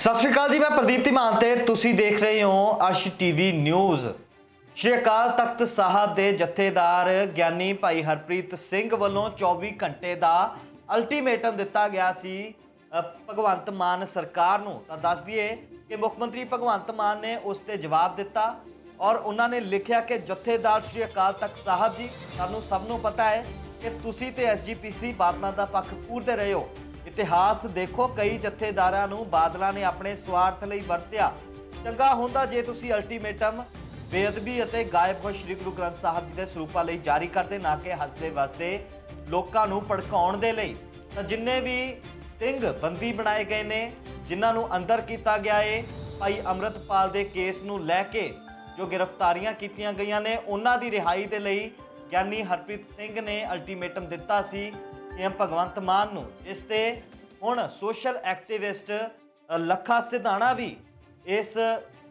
ਸਤਿ ਸ਼੍ਰੀ ਅਕਾਲ ਜੀ, ਮੈਂ ਪ੍ਰਦੀਪ ਧੀਮਾਨ ਤੇ ਤੁਸੀਂ ਦੇਖ ਰਹੇ ਹੋ ਅਰਸ਼ ਟੀਵੀ ਨਿਊਜ਼। ਸ਼੍ਰੀ ਅਕਾਲ ਤਖਤ ਸਾਹਿਬ ਦੇ ਜਥੇਦਾਰ ਗਿਆਨੀ ਭਾਈ ਹਰਪ੍ਰੀਤ ਸਿੰਘ ਵੱਲੋਂ 24 ਘੰਟੇ ਦਾ ਅਲਟੀਮੇਟਮ ਦਿੱਤਾ ਗਿਆ ਸੀ ਭਗਵੰਤ ਮਾਨ ਸਰਕਾਰ ਨੂੰ। ਤਾਂ ਦੱਸ ਦਈਏ ਕਿ ਮੁੱਖ ਮੰਤਰੀ ਭਗਵੰਤ ਮਾਨ ਨੇ ਉਸ ਤੇ ਜਵਾਬ ਦਿੱਤਾ ਔਰ ਉਹਨਾਂ ਨੇ ਲਿਖਿਆ ਕਿ ਜਥੇਦਾਰ ਸ਼੍ਰੀ ਅਕਾਲ ਤਖਤ ਸਾਹਿਬ ਜੀ, ਸਾਨੂੰ ਸਭ ਨੂੰ ਪਤਾ ਹੈ ਕਿ ਤੁਸੀਂ ਤੇ ਐਸਜੀਪੀਸੀ ਬਾਦਲਾਂ ਦਾ ਪੱਖ ਪੂਰਦੇ ਰਹੇ ਹੋ। ਇਤਿਹਾਸ ਦੇਖੋ, ਕਈ ਜਥੇਦਾਰਾਂ ਨੂੰ ਬਾਦਲਾਂ ਨੇ ਆਪਣੇ ਸਵਾਰਥ ਲਈ ਵਰਤਿਆ। ਚੰਗਾ ਹੁੰਦਾ ਜੇ ਤੁਸੀਂ ਅਲਟੀਮੇਟਮ ਬੇਅਦਬੀ ਅਤੇ ਗਾਇਬ ਹੋਏ ਸ੍ਰੀ ਗੁਰੂ ਗ੍ਰੰਥ ਸਾਹਿਬ ਜੀ ਦੇ ਸਰੂਪਾਂ ਲਈ ਜਾਰੀ ਕਰਦੇ, ਨਾ ਕਿ ਹੱਸਦੇ ਵਸਦੇ ਲੋਕਾਂ ਨੂੰ ਭੜਕਾਉਣ ਦੇ ਲਈ। ਤਾਂ ਜਿੰਨੇ ਵੀ ਸਿੰਘ ਬੰਦੀ ਬਣਾਏ ਗਏ ਨੇ, ਜਿਨ੍ਹਾਂ ਨੂੰ ਅੰਦਰ ਕੀਤਾ ਗਿਆ ਏ, ਭਾਈ ਅੰਮ੍ਰਿਤਪਾਲ ਦੇ ਕੇਸ ਨੂੰ ਲੈ ਕੇ ਜੋ ਗ੍ਰਿਫਤਾਰੀਆਂ ਕੀਤੀਆਂ ਗਈਆਂ ਨੇ, ਉਹਨਾਂ ਦੀ ਰਿਹਾਈ ਦੇ ਲਈ ਗਿਆਨੀ ਹਰਪ੍ਰੀਤ ਸਿੰਘ ਨੇ ਅਲਟੀਮੇਟਮ ਦਿੱਤਾ ਸੀ। ਸੀਐਮ ਭਗਵੰਤ ਮਾਨ ਨੂੰ। ਇਸ ਤੇ ਹੁਣ ਸੋਸ਼ਲ ਐਕਟਿਵਿਸਟ ਅ, ਲੱਖਾ ਸਿਧਾਣਾ ਵੀ ਇਸ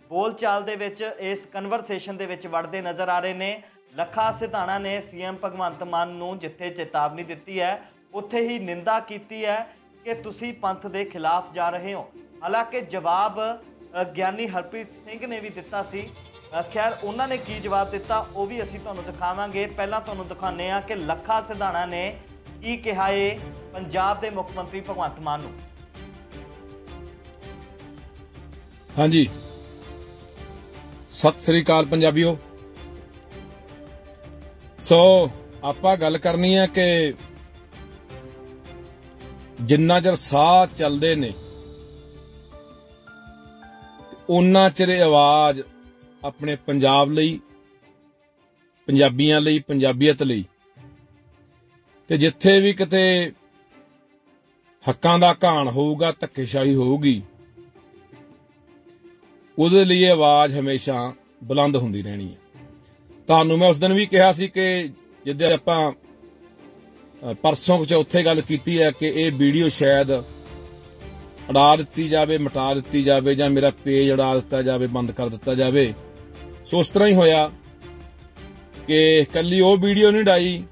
ਬੋਲਚਾਲ ਦੇ ਵਿੱਚ ਇਸ ਕਨਵਰਸੇਸ਼ਨ ਦੇ ਵਿੱਚ ਵੜਦੇ ਨਜ਼ਰ ਆ ਰਹੇ ਨੇ। ਲੱਖਾ ਸਿਧਾਣਾ ਨੇ ਸੀਐਮ ਭਗਵੰਤ ਮਾਨ ਨੂੰ ਜਿੱਥੇ ਚੇਤਾਵਨੀ ਦਿੱਤੀ ਹੈ ਉੱਥੇ ਹੀ ਨਿੰਦਾ ਕੀਤੀ ਹੈ ਕਿ ਤੁਸੀਂ ਪੰਥ ਦੇ ਖਿਲਾਫ ਜਾ ਰਹੇ ਹੋ। ਹਾਲਾਂਕਿ ਜਵਾਬ ਗਿਆਨੀ ਹਰਪ੍ਰੀਤ ਸਿੰਘ ਨੇ ਵੀ ਦਿੱਤਾ ਸੀ। ਖੈਰ ਉਹਨਾਂ ਨੇ ਕੀ ਜਵਾਬ ਦਿੱਤਾ ਉਹ ਵੀ ਅਸੀਂ ਤੁਹਾਨੂੰ ਦਿਖਾਵਾਂਗੇ। ਪਹਿਲਾਂ ਤੁਹਾਨੂੰ ਦਿਖਾਉਂਦੇ ਆ ਕਿ ਲੱਖਾ ਸਿਧਾਣਾ ਨੇ ਕੀ ਕਿਹਾ ਏ ਪੰਜਾਬ ਦੇ ਮੁੱਖ ਮੰਤਰੀ ਭਗਵੰਤ ਮਾਨ ਨੂੰ? ਹਾਂਜੀ। ਸਤਿ ਸ੍ਰੀ ਅਕਾਲ ਪੰਜਾਬੀਓ। ਸੋ, ਆਪਾਂ ਗੱਲ ਕਰਨੀ ਹੈ ਕਿ ਜਿੰਨਾ ਚਿਰ ਸਾਹ ਚੱਲਦੇ ਨੇ ਉਹਨਾਂ ਚਿਰ ਆਵਾਜ਼ ਆਪਣੇ ਪੰਜਾਬ ਲਈ, ਪੰਜਾਬੀਆਂ ਲਈ, ਪੰਜਾਬੀਅਤ ਲਈ ਤੇ ਜਿੱਥੇ ਵੀ ਕਿਤੇ ਹੱਕਾਂ ਦਾ ਘਾਣ ਹੋਊਗਾ ਧੱਕੇਸ਼ਾਹੀ ਹੋਊਗੀ ਉਹਦੇ ਲਈ ਇਹ ਆਵਾਜ਼ ਹਮੇਸ਼ਾ ਬੁਲੰਦ ਹੁੰਦੀ ਰਹਿਣੀ ਹੈ। ਤੁਹਾਨੂੰ ਮੈਂ ਉਸ ਦਿਨ ਵੀ ਕਿਹਾ ਸੀ ਕਿ ਜਿੱਦੇ ਆਪਾਂ ਅ, ਪਰਸੋਂ ਚੌਥੇ ਗੱਲ ਕੀਤੀ ਹੈ ਕਿ ਇਹ ਵੀਡੀਓ ਸ਼ਾਇਦ ਅੜਾ ਦਿੱਤੀ ਜਾਵੇ ਮਿਟਾ ਦਿੱਤੀ ਜਾਵੇ ਜਾਂ ਮੇਰਾ ਪੇਜ ਅੜਾ ਦਿੱਤਾ ਜਾਵੇ ਬੰਦ ਕਰ ਦਿੱਤਾ ਜਾਵੇ। ਸੋ ਉਸ ਤਰ੍ਹਾਂ ਹੀ ਹੋਇਆ ਕਿ ਕੱਲੀ ਉਹ ਵੀਡੀਓ ਨਹੀਂ ਡਾਈ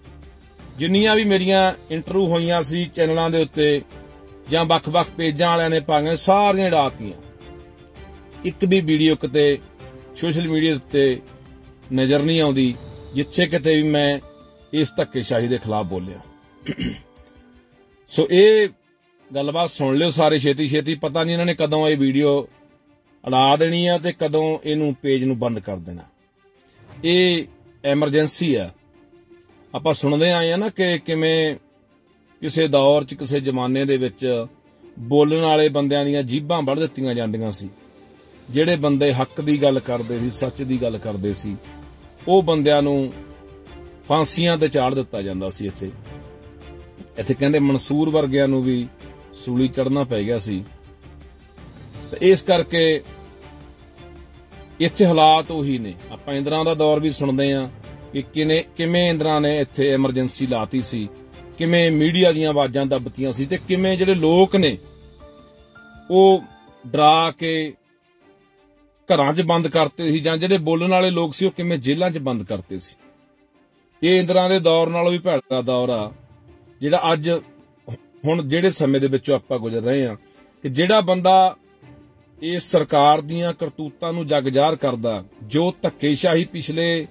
ਜਿੰਨੀਆਂ ਵੀ ਮੇਰੀਆਂ ਇੰਟਰਵਿਊ ਹੋਈਆਂ ਸੀ ਚੈਨਲਾਂ ਦੇ ਉੱਤੇ, ਜਾਂ ਵੱਖ-ਵੱਖ ਪੇਜਾਂ ਵਾਲਿਆਂ ਨੇ ਪਾਈਆਂ, ਸਾਰੀਆਂ ਡਾਤੀਆਂ। ਇੱਕ ਵੀ ਵੀਡੀਓ ਕਿਤੇ ਸੋਸ਼ਲ ਮੀਡੀਆ ਉੱਤੇ ਨਜ਼ਰ ਨਹੀਂ ਆਉਂਦੀ, ਜਿੱਥੇ ਕਿਤੇ ਵੀ ਮੈਂ ਇਸ ਧੱਕੇਸ਼ਾਹੀ ਦੇ ਖਿਲਾਫ ਬੋਲਿਆ। ਸੋ ਇਹ ਗੱਲਬਾਤ ਸੁਣ ਲਿਓ ਸਾਰੇ ਛੇਤੀ ਛੇਤੀ ਪਤਾ ਨਹੀਂ ਇਹਨਾਂ ਨੇ ਕਦੋਂ ਇਹ ਵੀਡੀਓ ਅੜਾ ਦੇਣੀ ਆ ਤੇ ਕਦੋਂ ਇਹਨੂੰ ਪੇਜ ਨੂੰ ਬੰਦ ਕਰ ਦੇਣਾ। ਇਹ ਐਮਰਜੈਂਸੀ ਆ। ਆਪਾਂ ਸੁਣਦੇ ਆਏ ਆ ਨਾ ਕਿ ਕਿਵੇਂ ਕਿਸੇ ਦੌਰ 'ਚ, ਕਿਸੇ ਜ਼ਮਾਨੇ ਦੇ ਵਿੱਚ ਬੋਲਣ ਵਾਲੇ ਬੰਦਿਆਂ ਦੀਆਂ ਜੀਭਾਂ ਵੱਢ ਦਿੱਤੀਆਂ ਜਾਂਦੀਆਂ ਸੀ। ਜਿਹੜੇ ਬੰਦੇ ਹੱਕ ਦੀ ਗੱਲ ਕਰਦੇ ਸੀ, ਸੱਚ ਦੀ ਗੱਲ ਕਰਦੇ ਸੀ, ਉਹ ਬੰਦਿਆਂ ਨੂੰ ਫਾਂਸੀਆਂ ਤੇ ਚਾੜ ਦਿੱਤਾ ਜਾਂਦਾ ਸੀ ਇੱਥੇ। ਇੱਥੇ ਕਹਿੰਦੇ ਮਨਸੂਰ ਵਰਗਿਆਂ ਨੂੰ ਵੀ ਸੂਲੀ ਚੜਨਾ ਪੈ ਗਿਆ ਸੀ। ਤੇ ਇਸ ਕਰਕੇ ਇੱਥੇ ਹਾਲਾਤ ਉਹੀ ਨੇ। ਆਪਾਂ ਇੰਦਰਾਂ ਦਾ ਦੌਰ ਵੀ ਸੁਣਦੇ ਆ। ਕਿ ਕਿਨੇ ਕਿਵੇਂ ਇੰਦਰਾਂ ਨੇ ਇੱਥੇ ਐਮਰਜੈਂਸੀ ਲਾਤੀ ਸੀ, ਕਿਵੇਂ ਮੀਡੀਆ ਦੀਆਂ ਆਵਾਜ਼ਾਂ ਦੱਬਤੀਆਂ ਸੀ ਤੇ ਕਿਵੇਂ ਜਿਹੜੇ ਲੋਕ ਨੇ ਉਹ ਡਰਾ ਕੇ ਘਰਾਂ 'ਚ ਬੰਦ ਕਰਤੇ ਸੀ ਜਾਂ ਜਿਹੜੇ ਬੋਲਣ ਵਾਲੇ ਲੋਕ ਸੀ ਉਹ ਕਿਵੇਂ ਜੇਲ੍ਹਾਂ 'ਚ ਬੰਦ ਕਰਤੇ ਸੀ। ਇਹ ਇੰਦਰਾਂ ਦੇ ਦੌਰ ਨਾਲੋਂ ਵੀ ਭੈੜਾ ਦੌਰ ਆ, ਜਿਹੜਾ ਅੱਜ ਹੁਣ ਜਿਹੜੇ ਸਮੇਂ ਦੇ ਵਿੱਚੋਂ ਆਪਾਂ ਗੁਜ਼ਰ ਰਹੇ ਆ ਕਿ ਜਿਹੜਾ ਬੰਦਾ ਇਸ ਸਰਕਾਰ ਦੀਆਂ ਕਰਤੂਤਾਂ ਨੂੰ ਜਗ ਜ਼ਾਹਰ ਕਰਦਾ, ਜੋ ਧੱਕੇਸ਼ਾਹੀ ਪਿਛਲੇ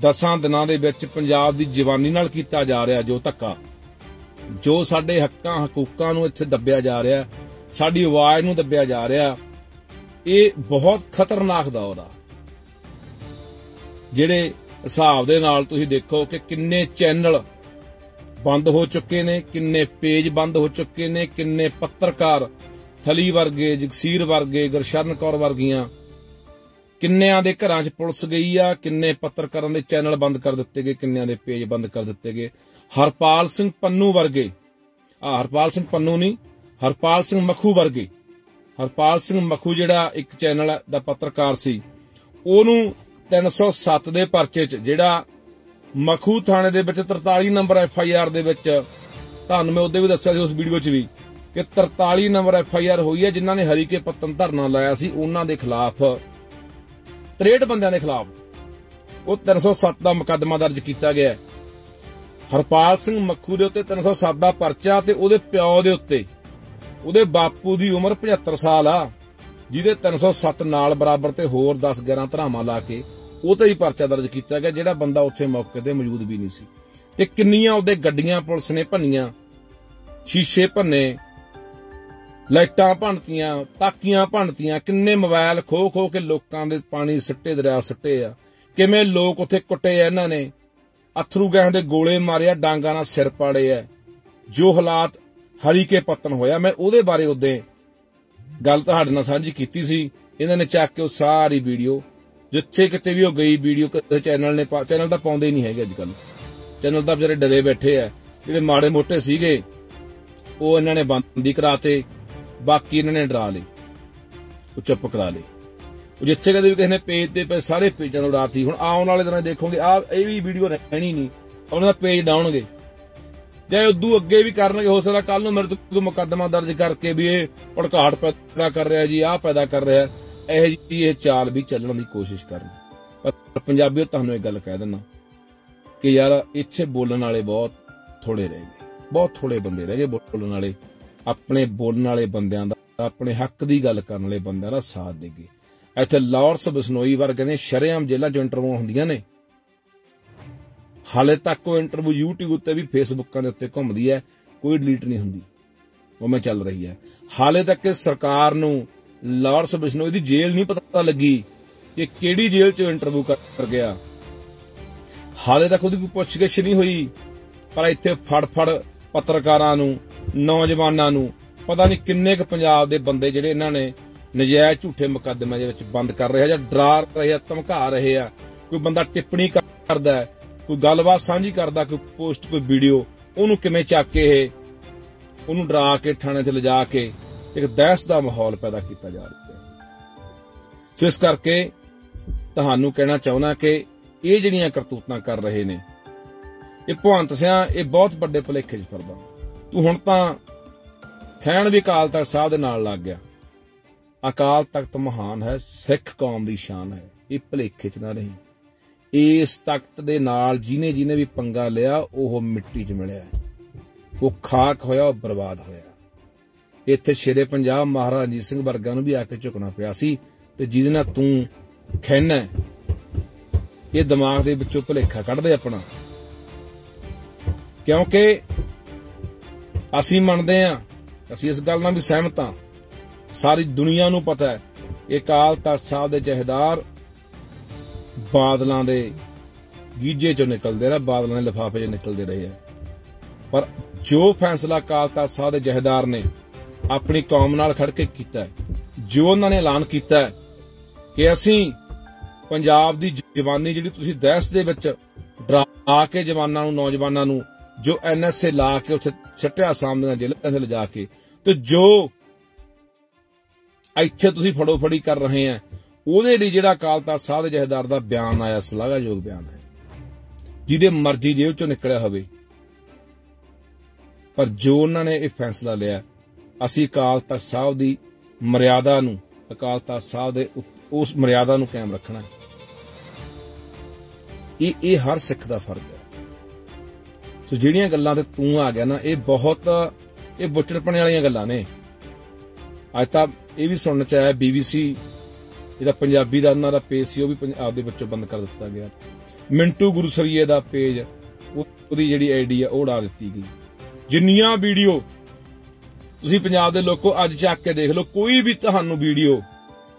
10 ਦਿਨਾਂ ਦੇ ਵਿੱਚ ਪੰਜਾਬ ਦੀ ਜਵਾਨੀ ਨਾਲ ਕੀਤਾ ਜਾ ਰਿਹਾ ਜੋ ਧੱਕਾ। ਜੋ ਸਾਡੇ ਹੱਕਾਂ, ਹਕੂਕਾਂ ਨੂੰ ਇੱਥੇ ਦੱਬਿਆ ਜਾ ਰਿਹਾ, ਸਾਡੀ ਆਵਾਜ਼ ਨੂੰ ਦੱਬਿਆ ਜਾ ਰਿਹਾ, ਇਹ ਬਹੁਤ ਖਤਰਨਾਕ ਦੌਰ ਆ। ਜਿਹੜੇ ਹਿਸਾਬ ਦੇ ਨਾਲ ਤੁਸੀਂ ਦੇਖੋ ਕਿ ਕਿੰਨੇ ਚੈਨਲ ਬੰਦ ਹੋ ਚੁੱਕੇ ਨੇ, ਕਿੰਨੇ ਪੇਜ ਬੰਦ ਹੋ ਚੁੱਕੇ ਨੇ, ਕਿੰਨੇ ਪੱਤਰਕਾਰ ਥਲੀ ਵਰਗੇ, ਜਗਸੀਰ ਵਰਗੇ, ਗੁਰਸ਼ਰਨ ਕੌਰ ਵਰਗੀਆਂ ਕਿੰਨਿਆਂ ਦੇ ਘਰਾਂ 'ਚ ਪੁਲਿਸ ਗਈ ਆ, ਕਿੰਨੇ ਪੱਤਰਕਾਰਾਂ ਦੇ ਚੈਨਲ ਬੰਦ ਕਰ ਦਿੱਤੇ ਗਏ, ਕਿੰਨਿਆਂ ਦੇ ਪੇਜ ਬੰਦ ਕਰ ਦਿੱਤੇ ਗਏ। ਹਰਪਾਲ ਸਿੰਘ ਪੰਨੂ ਵਰਗੇ। ਆ, ਹਰਪਾਲ ਸਿੰਘ ਪੰਨੂ ਨਹੀਂ, ਹਰਪਾਲ ਸਿੰਘ ਮਖੂ ਵਰਗੇ। ਹਰਪਾਲ ਸਿੰਘ ਮਖੂ ਜਿਹੜਾ ਇੱਕ ਚੈਨਲ ਦਾ ਪੱਤਰਕਾਰ ਸੀ, ਉਹਨੂੰ 307 ਦੇ ਪਰਚੇ 'ਚ ਜਿਹੜਾ ਮਖੂ ਥਾਣੇ ਦੇ ਵਿੱਚ 43 ਨੰਬਰ ਐਫ ਆਈ ਆਰ ਦੇ ਵਿੱਚ, ਤੁਹਾਨੂੰ ਮੈਂ ਉਹਦੇ ਵੀ ਦੱਸਿਆ ਸੀ ਉਸ ਵੀਡੀਓ 'ਚ ਵੀ, ਕਿ 43 ਨੰਬਰ ਐਫ ਆਈ ਆਰ ਹੋਈ ਹੈ, ਜਿਨ੍ਹਾਂ ਨੇ ਹਰੀਕੇ ਪੱਤਨ ਧਰਨਾ ਲਾਇਆ ਸੀ, ਉਹਨਾਂ ਦੇ ਖਿਲਾਫ 63 ਬੰਦਿਆਂ ਦੇ ਖਿਲਾਫ ਉਹ 307 ਦਾ ਮੁਕੱਦਮਾ ਦਰਜ ਕੀਤਾ ਗਿਆ ਹਰਪਾਲ ਸਿੰਘ ਮੱਖੂ ਦੇ ਉੱਤੇ 307 ਦਾ ਪਰਚਾ ਤੇ ਉਹਦੇ ਪਿਓ ਦੇ ਉੱਤੇ। ਉਹਦੇ ਬਾਪੂ ਦੀ ਉਮਰ 75 ਸਾਲ ਆ, ਜਿਹਦੇ 307 ਨਾਲ ਬਰਾਬਰ ਤੇ ਹੋਰ 10 11 ਧਰਾਵਾਂ ਲਾ ਕੇ ਉਹ ਤੇ ਹੀ ਪਰਚਾ ਦਰਜ ਕੀਤਾ ਗਿਆ, ਜਿਹੜਾ ਬੰਦਾ ਉੱਥੇ ਮੌਕੇ ਤੇ ਮੌਜੂਦ ਵੀ ਨਹੀਂ ਸੀ। ਤੇ ਕਿੰਨੀਆਂ ਉਹਦੇ ਗੱਡੀਆਂ, ਪੁਲਿਸ ਨੇ ਭੰਨੀਆਂ, ਸ਼ੀਸ਼ੇ ਭੰਨੇ ਲਾਈਟਾਂ ਭੰਨਤੀਆਂ, ਤਾਕੀਆਂ ਭੰਨਤੀਆਂ, ਕਿੰਨੇ ਮੋਬਾਈਲ ਖੋ ਖੋ ਕੇ ਲੋਕਾਂ ਦੇ ਪਾਣੀ ਸਿੱਟੇ, ਦਰਿਆ ਸਿੱਟੇ ਆ। ਕਿਵੇਂ ਲੋਕ ਉੱਥੇ ਕੁੱਟੇ ਆ ਇਹਨਾਂ ਨੇ? ਅਥਰੂ ਗੈਸ ਦੇ ਗੋਲੇ ਮਾਰਿਆ, ਡਾਂਗਾ ਨਾਲ ਸਿਰ ਪਾੜੇ ਆ। ਜੋ ਹਾਲਾਤ ਹਰੀਕੇ ਪਤਨ ਹੋਇਆ, ਮੈਂ ਉਹਦੇ ਬਾਰੇ ਉਦੋਂ ਗੱਲ ਤੁਹਾਡੇ ਨਾਲ ਸਾਂਝੀ ਕੀਤੀ ਸੀ। ਇਹਨਾਂ ਨੇ ਚੱਕ ਕੇ ਉਹ ਸਾਰੀ ਵੀਡੀਓ, ਜਿੱਥੇ ਕਿਤੇ ਵੀ ਉਹ ਗਈ ਵੀਡੀਓ ਕਿਸੇ ਚੈਨਲ ਨੇ ਚੈਨਲ ਤਾਂ ਪਾਉਂਦੇ ਹੀ ਨਹੀਂ ਹੈਗੇ ਅੱਜ ਕੱਲ ਚੈਨਲ ਤਾਂ ਵਿਚਾਰੇ ਡਰੇ ਬੈਠੇ ਆ। ਜਿਹੜੇ ਮਾੜੇ ਮੋਟੇ ਸੀਗੇ, ਉਹ ਇਹਨਾਂ ਨੇ ਬੰਦੀ ਕਰਾਤੇ। ਬਾਕੀ ਇਹਨਾਂ ਨੇ ਡਰਾ ਲਏ। ਉਹ ਚੁੱਪ ਕਰਾ ਲਏ। ਉਹ ਜਿੱਥੇ ਕਦੇ ਵੀ ਕਿਸੇ ਨੇ ਪੇਜ ਤੇ ਪਏ ਸਾਰੇ ਪੇਜਾਂ ਨੂੰ ਉਡਾਤੀ ਹੁਣ ਆਉਣ ਵਾਲੇ ਦਿਨਾਂ ਦੇਖੋਗੇ ਆ ਇਹ ਵੀ ਵੀਡੀਓ ਰਹਿਣੀ ਨਹੀਂ। ਉਹਨਾਂ ਦਾ ਪੇਜ ਡਾਉਣਗੇ ਚਾਹੇ ਉਦੋਂ ਅੱਗੇ ਵੀ ਕਰਨਗੇ, ਹੋ ਸਕਦਾ ਕੱਲ ਨੂੰ ਮੇਰੇ ਤੋਂ ਮੁਕੱਦਮਾ ਦਰਜ ਕਰਕੇ ਵੀ ਇਹ ਭੜਕਾਟ ਪੈਦਾ ਕਰ ਰਿਹਾ ਜੀ, ਆਹ ਪੈਦਾ ਕਰ ਰਿਹਾ। ਇਹ ਜੀ ਇਹ ਚਾਲ ਵੀ ਚੱਲਣ ਦੀ ਕੋਸ਼ਿਸ਼ ਕਰਨ। ਪਰ ਪੰਜਾਬੀਓ, ਤੁਹਾਨੂੰ ਇਹ ਗੱਲ ਕਹਿ ਦਿੰਦਾ ਕਿ ਯਾਰ ਇੱਥੇ ਬੋਲਣ ਵਾਲੇ ਬਹੁਤ ਥੋੜੇ ਰਹਿ ਗਏ। ਬਹੁਤ ਥੋੜੇ ਬੰਦੇ ਰਹਿ ਗਏ ਬੋਲਣ ਵਾਲੇ। ਆਪਣੇ ਬੋਲਣ ਵਾਲੇ ਬੰਦਿਆਂ ਦਾ, ਆਪਣੇ ਹੱਕ ਦੀ ਗੱਲ ਕਰਨ ਵਾਲੇ ਬੰਦਿਆਂ ਦਾ ਸਾਥ ਦੇਗੇ ਇੱਥੇ ਲਾਰਸ ਬਸਨੋਈ ਵਰਗੇ ਨੇ ਸ਼ਰੇਆਮ ਜੇਲ੍ਹਾਂ 'ਚ ਇੰਟਰਵਿਊ ਹੁੰਦੀਆਂ ਨੇ। ਹਾਲੇ ਤੱਕ ਉਹ ਇੰਟਰਵਿਊ YouTube ਉੱਤੇ ਵੀ ਫੇਸਬੁੱਕਾਂ ਦੇ ਉੱਤੇ ਘੁੰਮਦੀ ਹੈ, ਕੋਈ ਡਿਲੀਟ ਨਹੀਂ ਹੁੰਦੀ। ਉਹ ਮੈਂ ਚੱਲ ਰਹੀ ਹੈ। ਹਾਲੇ ਤੱਕ ਸਰਕਾਰ ਨੂੰ ਲਾਰਸ ਬਿਸ਼ਨੋਈ ਦੀ ਜੇਲ੍ਹ ਨਹੀਂ ਪਤਾ ਲੱਗੀ ਕਿ ਕਿਹੜੀ ਜੇਲ੍ਹ 'ਚ ਇੰਟਰਵਿਊ ਕਰ ਗਿਆ। ਹਾਲੇ ਤੱਕ ਉਹਦੀ ਕੋਈ ਪੁੱਛਗਿੱਛ ਨਹੀਂ ਹੋਈ, ਪਰ ਇੱਥੇ ਫੜ ਫੜ ਪੱਤਰਕਾਰਾਂ ਨੂੰ ਨੌਜਵਾਨਾਂ ਨੂੰ। ਪਤਾ ਨਹੀਂ ਕਿੰਨੇ ਕੁ ਪੰਜਾਬ ਦੇ ਬੰਦੇ ਜਿਹੜੇ ਇਹਨਾਂ ਨੇ ਨਜਾਇਜ਼ ਝੂਠੇ ਮੁਕੱਦਮਿਆਂ ਦੇ ਵਿੱਚ ਬੰਦ ਕਰ ਰਹੇ ਆ ਜਾਂ ਡਰਾ ਰਹੇ ਆ, ਧਮਕਾ ਰਹੇ ਆ। ਕੋਈ ਬੰਦਾ ਟਿੱਪਣੀ ਕਰਦਾ ਹੈ, ਕੋਈ ਗੱਲਬਾਤ ਸਾਂਝੀ ਕਰਦਾ, ਕੋਈ ਪੋਸਟ, ਕੋਈ ਵੀਡੀਓ, ਉਹਨੂੰ ਕਿਵੇਂ ਚੱਕ ਕੇ ਇਹ, ਉਹਨੂੰ ਡਰਾ ਕੇ, ਥਾਣੇ 'ਚ ਲਿਜਾ ਕੇ ਇੱਕ ਦਹਿਸ਼ਤ ਦਾ ਮਾਹੌਲ ਪੈਦਾ ਕੀਤਾ ਜਾ ਰਿਹਾ ਹੈ। ਸੋ ਇਸ ਕਰਕੇ ਤੁਹਾਨੂੰ ਕਹਿਣਾ ਚਾਹੁੰਦਾ ਕਿ ਇਹ ਜਿਹੜੀਆਂ ਕਰਤੂਤਾਂ ਕਰ ਰਹੇ ਨੇ, ਇਹ ਭਵੰਤ ਸਿਆ, ਇਹ ਬਹੁਤ ਵੱਡੇ ਭੁਲੇਖੇ 'ਚ ਫਿਰਦਾ। ਤੂੰ ਹੁਣ ਤਾਂ ਖੈਣ ਵੀ ਅਕਾਲ ਤਖਤ ਸਾਹਿਬ ਦੇ ਨਾਲ ਲੱਗ ਗਿਆ। ਅਕਾਲ ਤਖਤ ਮਹਾਨ ਹੈ, ਸਿੱਖ ਕੌਮ ਦੀ ਸ਼ਾਨ ਹੈ, ਇਹ ਭਲੇਖੇ 'ਚ ਨਾ ਰਹੀ। ਇਸ ਤਖਤ ਦੇ ਨਾਲ ਜਿਹਨੇ ਜਿਹਨੇ ਵੀ ਪੰਗਾ ਲਿਆ, ਉਹ ਮਿੱਟੀ 'ਚ ਮਿਲਿਆ। ਉਹ ਖਾਕ ਹੋਇਆ, ਉਹ ਬਰਬਾਦ ਹੋਇਆ। ਇੱਥੇ ਸ਼ੇਰੇ ਪੰਜਾਬ ਮਹਾਰਾਜਾ ਰਣਜੀਤ ਸਿੰਘ ਵਰਗਾ ਨੂੰ ਵੀ ਆ ਕੇ ਝੁਕਣਾ ਪਿਆ ਸੀ ਤੇ ਜਿਹਦੇ ਨਾਲ ਤੂੰ ਖੈਨਾ ਇਹ ਦਿਮਾਗ ਦੇ ਵਿੱਚੋਂ ਭਲੇਖਾ ਕੱਢਦੇ ਆਪਣਾ। ਕਿਉਂਕਿ ਅਸੀਂ ਮੰਨਦੇ ਹਾਂ, ਅਸੀਂ ਇਸ ਗੱਲ ਨਾਲ ਵੀ ਸਹਿਮਤ ਹਾਂ। ਸਾਰੀ ਦੁਨੀਆ ਨੂੰ ਪਤਾ ਹੈ ਇਹ ਕਾਲ ਤਖਤ ਸਾਹਿਬ ਦੇ ਜਹੇਦਾਰ ਬਾਦਲਾਂ ਦੇ ਗੀਜੇ ਚੋਂ ਨਿਕਲਦੇ ਰਹੇ, ਬਾਦਲਾਂ ਦੇ ਲਿਫਾਫੇ ਚੋਂ ਨਿਕਲਦੇ ਰਹੇ ਆ ਪਰ ਜੋ ਫੈਸਲਾ ਕਾਲ ਤਖਤ ਸਾਹਿਬ ਦੇ ਜਹੇਦਾਰ ਨੇ ਆਪਣੀ ਕੌਮ ਨਾਲ ਖੜ ਕੇ ਕੀਤਾ ਜੋ ਉਹਨਾਂ ਨੇ ਐਲਾਨ ਕੀਤਾ ਕਿ ਅਸੀਂ ਪੰਜਾਬ ਦੀ ਜਵਾਨੀ ਜਿਹੜੀ ਤੁਸੀਂ ਦਹਿਸ਼ਤ ਦੇ ਵਿੱਚ ਡਰਾ ਕੇ ਜਵਾਨਾਂ ਨੂੰ, ਨੌਜਵਾਨਾਂ ਨੂੰ ਜੋ ਐਨਐਸਏ ਲਾ ਕੇ ਉੱਥੇ ਛੱਟਿਆ ਸਾਹਮਣੇ ਜੇਲ੍ਹਾਂ ਤੇ ਲਿਜਾ ਕੇ, ਤੇ ਜੋ ਇੱਥੇ ਤੁਸੀਂ ਫੜੋ ਫੜੀ ਕਰ ਰਹੇ ਆ, ਉਹਦੇ ਲਈ ਜਿਹੜਾ ਕਾਲਤਾ ਸਾਹਿਬ ਦੇ ਜਹਦਾਰ ਦਾ ਬਿਆਨ ਆਇਆ, ਸਲਾਘਾਯੋਗ ਬਿਆਨ ਹੈ ਜਿਹਦੇ ਮਰਜ਼ੀ ਜੇਬ ਚੋਂ ਨਿਕਲਿਆ ਹੋਵੇ। ਪਰ ਜੋ ਉਹਨਾਂ ਨੇ ਇਹ ਫੈਸਲਾ ਲਿਆ, ਅਸੀਂ ਅਕਾਲ ਤਖਤ ਸਾਹਿਬ ਦੀ ਮਰਿਆਦਾ ਨੂੰ, ਅਕਾਲ ਤਖਤ ਸਾਹਿਬ ਦੇ ਉਸ ਮਰਿਆਦਾ ਨੂੰ ਕਾਇਮ ਰੱਖਣਾ ਇਹ ਇਹ ਹਰ ਸਿੱਖ ਦਾ ਫਰਜ਼ ਹੈ। ਸੋ ਜਿਹੜੀਆਂ ਗੱਲਾਂ ਤੇ ਤੂੰ ਆ ਗਿਆ ਨਾ, ਇਹ ਬਹੁਤ, ਇਹ ਬੁੱਚੜਪਣੇ ਵਾਲੀਆਂ ਗੱਲਾਂ ਨੇ। ਅੱਜ ਤਾਂ ਇਹ ਵੀ ਸੁਣਨ ਚ ਆਇਆ ਬੀਬੀਸੀ ਜਿਹੜਾ ਪੰਜਾਬੀ ਦਾ ਉਹਨਾਂ ਦਾ ਪੇਜ ਸੀ, ਉਹ ਵੀ ਪੰਜਾਬ ਦੇ ਵਿੱਚੋਂ ਬੰਦ ਕਰ ਦਿੱਤਾ ਗਿਆ। ਮਿੰਟੂ ਗੁਰਸਰੀਏ ਦਾ ਪੇਜ ਉਹਦੀ ਜਿਹੜੀ ਆਈਡੀ ਆ, ਉਹ ਉਡਾ ਦਿੱਤੀ ਗਈ। ਜਿੰਨੀਆਂ ਵੀਡੀਓ ਤੁਸੀਂ ਪੰਜਾਬ ਦੇ ਲੋਕੋ ਅੱਜ ਚੱਕ ਕੇ ਦੇਖ ਲਓ, ਕੋਈ ਵੀ ਤੁਹਾਨੂੰ ਵੀਡੀਓ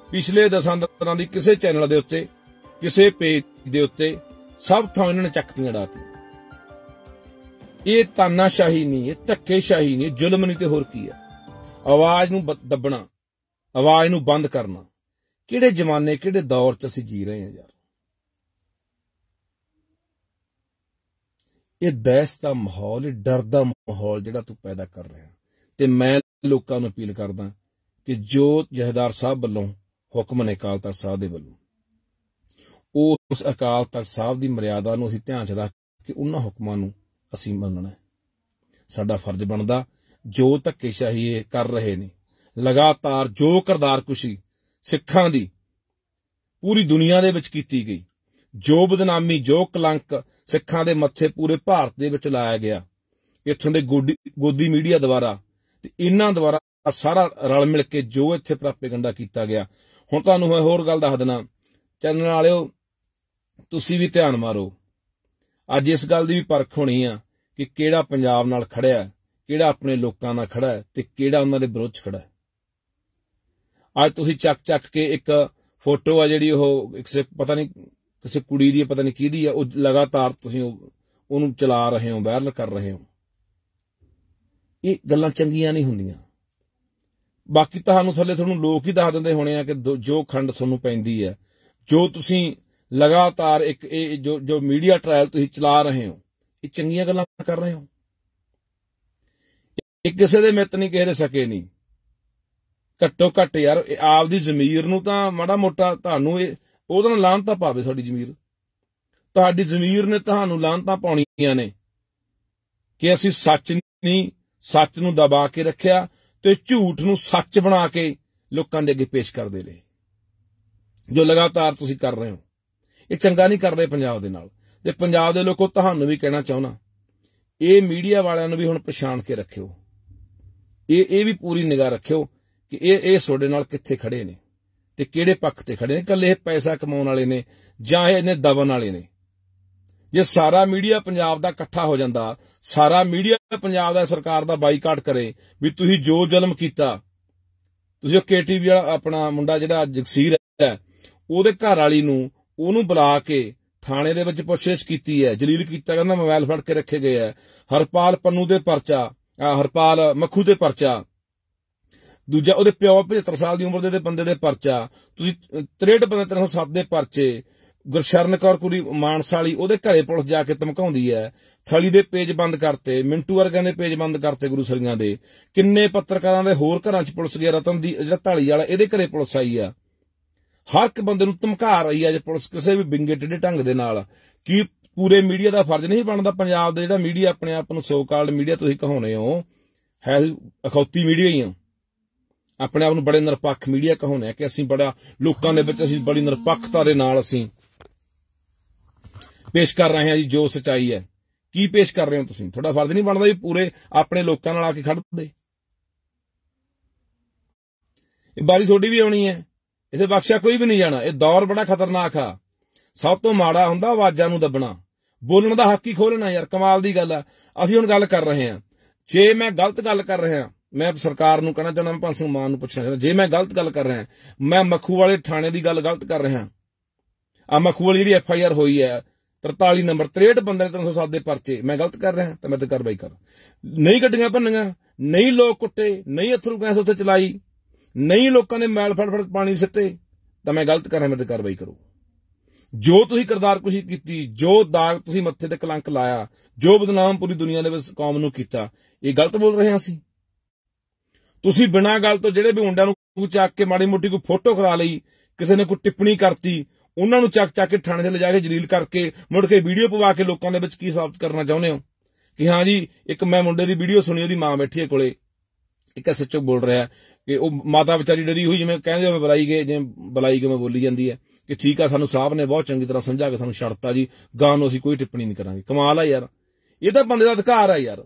ਪਿਛਲੇ 10 ਦਿਨਾਂ ਦੀ ਕਿਸੇ ਚੈਨਲ ਦੇ ਉੱਤੇ, ਕਿਸੇ ਪੇਜ ਦੇ ਉੱਤੇ ਸਭ ਥਾਂ ਇਹਨਾਂ ਨੇ ਚੱਕਤੀਆਂ ਡਾਤੀਆਂ ਇਹ ਤਾਨਾਸ਼ਾਹੀ ਨਹੀਂ, ਇਹ ਧੱਕੇਸ਼ਾਹੀ ਨਹੀਂ ਜ਼ੁਲਮ ਨਹੀਂ ਤੇ ਹੋਰ ਕੀ ਹੈ? ਆਵਾਜ਼ ਨੂੰ ਦੱਬਣਾ, ਆਵਾਜ਼ ਨੂੰ ਬੰਦ ਕਰਨਾ। ਕਿਹੜੇ ਜ਼ਮਾਨੇ, ਕਿਹੜੇ ਦੌਰ 'ਚ ਅਸੀਂ ਜੀ ਰਹੇ ਹਾਂ ਯਾਰ? ਇਹ ਦਹਿਸ਼ਤ ਦਾ ਮਾਹੌਲ, ਇਹ ਡਰ ਦਾ ਮਾਹੌਲ ਜਿਹੜਾ ਤੂੰ ਪੈਦਾ ਕਰ ਰਿਹਾ। ਤੇ ਮੈਂ ਲੋਕਾਂ ਨੂੰ ਅਪੀਲ ਕਰਦਾ ਕਿ ਜੋ ਜਹਦਾਰ ਸਾਹਿਬ ਵੱਲੋਂ ਹੁਕਮ ਨੇ ਅਕਾਲ ਤਖਤ ਸਾਹਿਬ ਦੇ ਵੱਲੋਂ ਉਸ ਅਕਾਲ ਤਖਤ ਸਾਹਿਬ ਦੀ ਮਰਿਆਦਾ ਨੂੰ ਅਸੀਂ ਧਿਆਨ 'ਚ ਰੱਖ ਕੇ ਉਹਨਾਂ ਹੁਕਮਾਂ ਨੂੰ ਅਸੀਂ ਮੰਨਣਾ ਸਾਡਾ ਫਰਜ਼ ਬਣਦਾ, ਜੋ ਧੱਕੇਸ਼ਾਹੀ ਇਹ ਕਰ ਰਹੇ ਨੇ, ਲਗਾਤਾਰ ਜੋ ਕਰਦਾਰ ਕੁਸ਼ੀ ਸਿੱਖਾਂ ਦੀ ਪੂਰੀ ਦੁਨੀਆ ਦੇ ਵਿੱਚ ਕੀਤੀ ਗਈ, ਜੋ ਬਦਨਾਮੀ, ਜੋ ਕਲੰਕ ਸਿੱਖਾਂ ਦੇ ਮੱਥੇ ਪੂਰੇ ਭਾਰਤ ਦੇ ਵਿੱਚ ਲਾਇਆ ਗਿਆ, ਇੱਥੋਂ ਦੇ ਗੋਦੀ ਮੀਡੀਆ ਦੁਆਰਾ ਤੇ ਇਹਨਾਂ ਦੁਆਰਾ ਸਾਰਾ ਰਲ ਮਿਲ ਕੇ ਜੋ ਇੱਥੇ ਪ੍ਰਾਪੇਗੰਡਾ ਕੀਤਾ ਗਿਆ। ਹੁਣ ਤੁਹਾਨੂੰ ਮੈਂ ਹੋਰ ਗੱਲ ਦੱਸ ਦਿਨਾ। ਚੈਨਲ ਵਾਲਿਓ, ਤੁਸੀਂ ਵੀ ਧਿਆਨ ਮਾਰੋ। ਅੱਜ ਇਸ ਗੱਲ ਦੀ ਵੀ ਪਰਖ ਹੋਣੀ ਆ ਕਿ ਕਿਹੜਾ ਪੰਜਾਬ ਨਾਲ ਖੜਿਆ ਕਿਹੜਾ ਆਪਣੇ ਲੋਕਾਂ ਨਾਲ ਖੜਾ ਤੇ ਕਿਹੜਾ ਉਹਨਾਂ ਦੇ ਵਿਰੁੱਧ ਖੜਾ ਅੱਜ ਤੁਸੀਂ ਚੱਕ ਚੱਕ ਕੇ ਇੱਕ ਫੋਟੋ ਆ ਜਿਹੜੀ ਉਹ ਕਿਸੇ ਪਤਾ ਨਹੀਂ ਕਿਸੇ ਕੁੜੀ ਦੀ ਪਤਾ ਨਹੀਂ ਕਿਹਦੀ ਆ, ਉਹ ਲਗਾਤਾਰ ਤੁਸੀਂ ਉਹ- ਉਹਨੂੰ ਚਲਾ ਰਹੇ ਹੋ, ਵਾਇਰਲ ਕਰ ਰਹੇ ਹੋ। ਇਹ ਗੱਲਾਂ ਚੰਗੀਆਂ ਨਹੀਂ ਹੁੰਦੀਆਂ। ਬਾਕੀ ਤੁਹਾਨੂੰ ਥੱਲੇ ਤੁਹਾਨੂੰ ਲੋਕ ਹੀ ਦੱਸ ਦਿੰਦੇ ਹੋਣੇ ਆ ਕਿ ਦੋ- ਜੋ ਖੰਡ ਤੁਹਾਨੂੰ ਪੈਂਦੀ ਹੈ, ਜੋ ਤੁਸੀਂ ਲਗਾਤਾਰ ਇੱਕ ਇਹ ਜੋ ਜੋ ਮੀਡੀਆ ਟ੍ਰਾਇਲ ਤੁਸੀਂ ਚਲਾ ਰਹੇ ਹੋ, ਇਹ ਚੰਗੀਆਂ ਗੱਲਾਂ ਕਰ ਰਹੇ ਹੋ? ਇਹ ਕਿਸੇ ਦੇ ਮਿੱਤ ਨਹੀਂ, ਕਿਸੇ ਦੇ ਸਕੇ ਨਹੀਂ। ਘੱਟੋ ਘੱਟ ਯਾਰ, ਇਹ ਆਪਦੀ ਜ਼ਮੀਰ ਨੂੰ ਤਾਂ ਮਾੜਾ ਮੋਟਾ ਤੁਹਾਨੂੰ ਇਹ, ਉਹਦਾ ਨਾਲ ਲਾਹਨਤਾ ਪਾਵੇ ਸਾਡੀ ਜ਼ਮੀਰ। ਤੁਹਾਡੀ ਜ਼ਮੀਰ ਨੇ ਤੁਹਾਨੂੰ ਲਾਹਨਤਾਂ ਪਾਉਣੀਆਂ ਨੇ ਕਿ ਅਸੀਂ ਸੱਚ ਨਹੀਂ, ਸੱਚ ਨੂੰ ਦਬਾ ਕੇ ਰੱਖਿਆ ਤੇ ਝੂਠ ਨੂੰ ਸੱਚ ਬਣਾ ਕੇ ਲੋਕਾਂ ਦੇ ਅੱਗੇ ਪੇਸ਼ ਕਰਦੇ ਰਹੇ। ਜੋ ਲਗਾਤਾਰ ਤੁਸੀਂ ਕਰ ਰਹੇ ਹੋ। ਇਹ ਚੰਗਾ ਨਹੀਂ ਕਰ ਰਹੇ ਪੰਜਾਬ ਦੇ ਨਾਲ। ਤੇ ਪੰਜਾਬ ਦੇ ਲੋਕੋ ਤੁਹਾਨੂੰ ਵੀ ਕਹਿਣਾ ਚਾਹੁੰਦਾ। ਇਹ ਮੀਡੀਆ ਵਾਲਿਆਂ ਨੂੰ ਵੀ ਹੁਣ ਪਛਾਣ ਕੇ ਰੱਖਿਓ। ਇਹ ਇਹ ਵੀ ਪੂਰੀ ਨਿਗਾਹ ਰੱਖਿਓ ਕਿ ਇਹ ਇਹ ਤੁਹਾਡੇ ਨਾਲ ਕਿੱਥੇ ਖੜੇ ਨੇ ਤੇ ਕਿਹੜੇ ਪੱਖ ਤੇ ਖੜੇ ਨੇ। ਕੱਲੇ ਇਹ ਪੈਸਾ ਕਮਾਉਣ ਵਾਲੇ ਨੇ ਜਾਂ ਇਹ ਇਹਨੇ ਦਬਨ ਵਾਲੇ ਨੇ। ਜੇ ਸਾਰਾ ਮੀਡੀਆ ਪੰਜਾਬ ਦਾ ਇਕੱਠਾ ਹੋ ਜਾਂਦਾ, ਸਾਰਾ ਮੀਡੀਆ ਪੰਜਾਬ ਦਾ ਸਰਕਾਰ ਦਾ ਬਾਈਕਾਟ ਕਰੇ ਵੀ ਤੁਸੀਂ ਜੋ ਜ਼ੁਲਮ ਕੀਤਾ, ਤੁਸੀਂ ਉਹ ਕੇਟੀਵੀ ਵਾਲਾ ਆਪਣਾ ਮੁੰਡਾ ਜਿਹੜਾ ਜਗਸੀਰ ਹੈ, ਉਹਦੇ ਘਰ ਵਾਲੀ ਨੂੰ ਉਹਨੂੰ ਬੁਲਾ ਕੇ ਥਾਣੇ ਦੇ ਵਿੱਚ ਪੁੱਛਗਿੱਛ ਕੀਤੀ ਹੈ ਜਲੀਲ ਕੀਤਾ ਕਹਿੰਦਾ ਮੋਬਾਈਲ ਫੜ ਕੇ ਰੱਖੇ ਗਏ ਹੈ ਹਰਪਾਲ ਪੰਨੂ ਦੇ ਪਰਚਾ ਹਰਪਾਲ ਮੱਖੂ ਦੇ ਪਰਚਾ। ਦੂਜਾ ਉਹਦੇ ਪਿਓ 75 ਸਾਲ ਦੀ ਉਮਰ ਦੇ ਬੰਦੇ ਦੇ ਪਰਚਾ। ਤੁਸੀਂ ਅਹ, 63 ਬੰਦੇ 307 ਦੇ ਪਰਚੇ ਗੁਰਸ਼ਰਨ ਕੌਰ ਕੁੜੀ ਮਾਨਸਾ ਵਾਲੀ ਉਹਦੇ ਘਰੇ ਪੁਲਿਸ ਜਾ ਕੇ ਧਮਕਾਉਂਦੀ ਹੈ। ਥਲੀ ਦੇ ਪੇਜ ਬੰਦ ਕਰਤੇ ਮਿੰਟੂ ਵਰਗਿਆਂ ਦੇ ਪੇਜ ਬੰਦ ਕਰਤੇ ਗੁਰੂ ਸਰੀਆਂ ਦੇ। ਕਿੰਨੇ ਪੱਤਰਕਾਰਾਂ ਦੇ ਹੋਰ ਘਰਾਂ 'ਚ ਪੁਲਿਸ ਗਿਆ ਰਤਨ ਦੀ ਜਿਹੜਾ ਢਾਲੀ ਵਾਲਾ ਇਹਦੇ ਘਰੇ ਪੁਲਿਸ ਆਈ ਆ। ਹਰ ਇੱਕ ਬੰਦੇ ਨੂੰ ਧਮਕਾ ਰਹੀ ਹੈ ਜੇ ਪੁਲਿਸ ਕਿਸੇ ਵੀ ਬਿੰਗੇ ਟੇਢੇ ਢੰਗ ਦੇ ਨਾਲ, ਕੀ ਪੂਰੇ ਮੀਡੀਆ ਦਾ ਫਰਜ਼ ਨਹੀਂ ਬਣਦਾ ਪੰਜਾਬ ਦਾ ਜਿਹੜਾ ਮੀਡੀਆ ਆਪਣੇ ਆਪ ਨੂੰ ਸੋ ਕਾਲਡ ਮੀਡੀਆ ਤੁਸੀਂ ਕਹਾਉਨੇ ਹੋ, ਹੈ ਅਖੌਤੀ ਮੀਡੀਆ ਹੀ ਆ। ਆਪਣੇ ਆਪ ਨੂੰ ਬੜੇ ਨਿਰਪੱਖ ਮੀਡੀਆ ਕਹਾਉਨੇ ਆ ਕਿ ਅਸੀਂ ਬੜਾ, ਲੋਕਾਂ ਦੇ ਵਿੱਚ ਅਸੀਂ ਬੜੀ ਨਿਰਪੱਖਤਾ ਦੇ ਨਾਲ ਅਸੀਂ ਪੇਸ਼ ਕਰ ਰਹੇ ਹਾਂ ਜੀ, ਜੋ ਸਚਾਈ ਹੈ। ਕੀ ਪੇਸ਼ ਕਰ ਰਹੇ ਹੋ ਤੁਸੀਂ? ਤੁਹਾਡਾ ਫਰਜ਼ ਨਹੀਂ ਬਣਦਾ ਵੀ ਪੂਰੇ ਆਪਣੇ ਲੋਕਾਂ ਨਾਲ ਆ ਕੇ ਖੜਦੇ ਇਹ ਬਾਰੀ ਤੁਹਾਡੀ ਵੀ ਆਉਣੀ ਹੈ। ਇਥੇ ਬਖਸ਼ਿਆ ਕੋਈ ਵੀ ਨਹੀਂ ਜਾਣਾ। ਇਹ ਦੌਰ ਬੜਾ ਖਤਰਨਾਕ ਆ। ਸਭ ਤੋਂ ਮਾੜਾ ਹੁੰਦਾ ਆਵਾਜ਼ਾਂ ਨੂੰ ਦੱਬਣਾ। ਬੋਲਣ ਦਾ ਹੱਕ ਹੀ ਖੋਲਣਾ ਯਾਰ, ਕਮਾਲ ਦੀ ਗੱਲ ਆ। ਅਸੀਂ ਹੁਣ ਗੱਲ ਕਰ ਰਹੇ ਹਾਂ। ਜੇ ਮੈਂ ਗਲਤ ਗੱਲ ਕਰ ਰਿਹਾ, ਮੈਂ ਸਰਕਾਰ ਨੂੰ ਕਹਿਣਾ ਚਾਹੁੰਦਾ, ਮੈਂ ਪੰਜ ਸਿੰਘ ਮਾਨ ਨੂੰ ਪੁੱਛਣਾ ਚਾਹੁੰਦਾ, ਜੇ ਮੈਂ ਗਲਤ ਗੱਲ ਕਰ ਰਿਹਾ, ਮੈਂ ਮੱਖੂ ਵਾਲੇ ਥਾਣੇ ਦੀ ਗੱਲ ਗਲਤ ਕਰ ਰਿਹਾ। ਆ ਮੱਖੂ ਵਾਲੀ ਜਿਹੜੀ ਐਫ ਆਈ ਆਰ ਹੋਈ ਹੈ 43 ਨੰਬਰ 63 ਬੰਦੇ ਨੇ 307 ਦੇ ਪਰਚੇ, ਮੈਂ ਗਲਤ ਕਰ ਰਿਹਾ, ਤਾਂ ਮੈਂ ਤੇ ਕਾਰਵਾਈ ਕਰ। ਨਹੀਂ ਗੱਡੀਆਂ ਭੰਨੀਆਂ, ਨਹੀਂ ਲੋਕ ਕੁੱਟੇ, ਨਹੀਂ ਅਥਰੂ ਗੈਸ ਉੱਥੇ ਚਲਾਈ। ਨਹੀਂ ਲੋਕਾਂ ਨੇ ਮੈਲ ਫੜ ਫੜ ਪਾਣੀ ਸਿੱਟੇ, ਤਾਂ ਮੈਂ ਗਲਤ ਕਰ ਰਿਹਾ ਮੈਂ ਤੇ ਕਾਰਵਾਈ ਕਰੋ। ਜੋ ਤੁਸੀਂ ਕਰਦਾਰ ਕੁਸ਼ੀ ਕੀਤੀ, ਜੋ ਦਾਗ ਤੁਸੀਂ ਮੱਥੇ ਤੇ ਕਲੰਕ ਲਾਇਆ, ਜੋ ਬਦਨਾਮ ਪੂਰੀ ਦੁਨੀਆ ਦੇ ਵਿੱਚ ਕੌਮ ਨੂੰ ਕੀਤਾ, ਇਹ ਗਲਤ ਬੋਲ ਰਹੇ ਹਾਂ ਅਸੀਂ। ਤੁਸੀਂ ਬਿਨਾਂ ਗੱਲ ਤੋਂ ਜਿਹੜੇ ਵੀ ਮੁੰਡਿਆਂ ਨੂੰ ਚੱਕ ਕੇ ਮਾੜੀ ਮੋਟੀ ਕੋਈ ਫੋਟੋ ਕਰਾ ਲਈ, ਕਿਸੇ ਨੇ ਕੋਈ ਟਿੱਪਣੀ ਕਰਤੀ, ਉਹਨਾਂ ਨੂੰ ਚੱਕ ਚੱਕ ਕੇ ਥਾਣੇ ਤੇ ਲਿਜਾ ਕੇ ਜਲੀਲ ਕਰਕੇ ਮੁੜ ਕੇ ਵੀਡੀਓ ਪਵਾ ਕੇ ਲੋਕਾਂ ਦੇ ਵਿੱਚ ਕੀ ਸਾਬਤ ਕਰਨਾ ਚਾਹੁੰਦੇ ਹੋ? ਕਿ ਹਾਂ ਜੀ, ਇੱਕ ਮੈਂ ਮੁੰਡੇ ਦੀ ਵੀਡੀਓ ਸੁਣੀ, ਉਹਦੀ ਮਾਂ ਬੈਠੀ ਹੈ ਕੋਲੇ। ਇੱਕ ਐਸਐਚਓ ਬੋਲ ਰਿਹਾ ਕਿ ਉਹ ਮਾਤਾ ਵਿਚਾਰੀ ਡਰੀ ਹੋਈ, ਜਿਵੇਂ ਕਹਿੰਦੇ ਹੋਵੇ ਬੁਲਾਈ ਗਏ, ਜਿਵੇਂ ਬੁਲਾਈ ਕਿਵੇਂ ਬੋਲੀ ਜਾਂਦੀ ਹੈ ਕਿ ਠੀਕ ਆ, ਸਾਨੂੰ ਸਾਹਿਬ ਨੇ ਬਹੁਤ ਚੰਗੀ ਤਰ੍ਹਾਂ ਸਮਝਾ ਕੇ ਸਾਨੂੰ ਛੱਡਤਾ ਜੀ ਗਾਂ ਨੂੰ ਅਸੀਂ ਕੋਈ ਟਿੱਪਣੀ ਨਹੀਂ ਕਰਾਂਗੇ। ਕਮਾਲ ਆ ਯਾਰ। ਇਹ ਤਾਂ ਬੰਦੇ ਦਾ ਅਧਿਕਾਰ ਆ ਯਾਰ।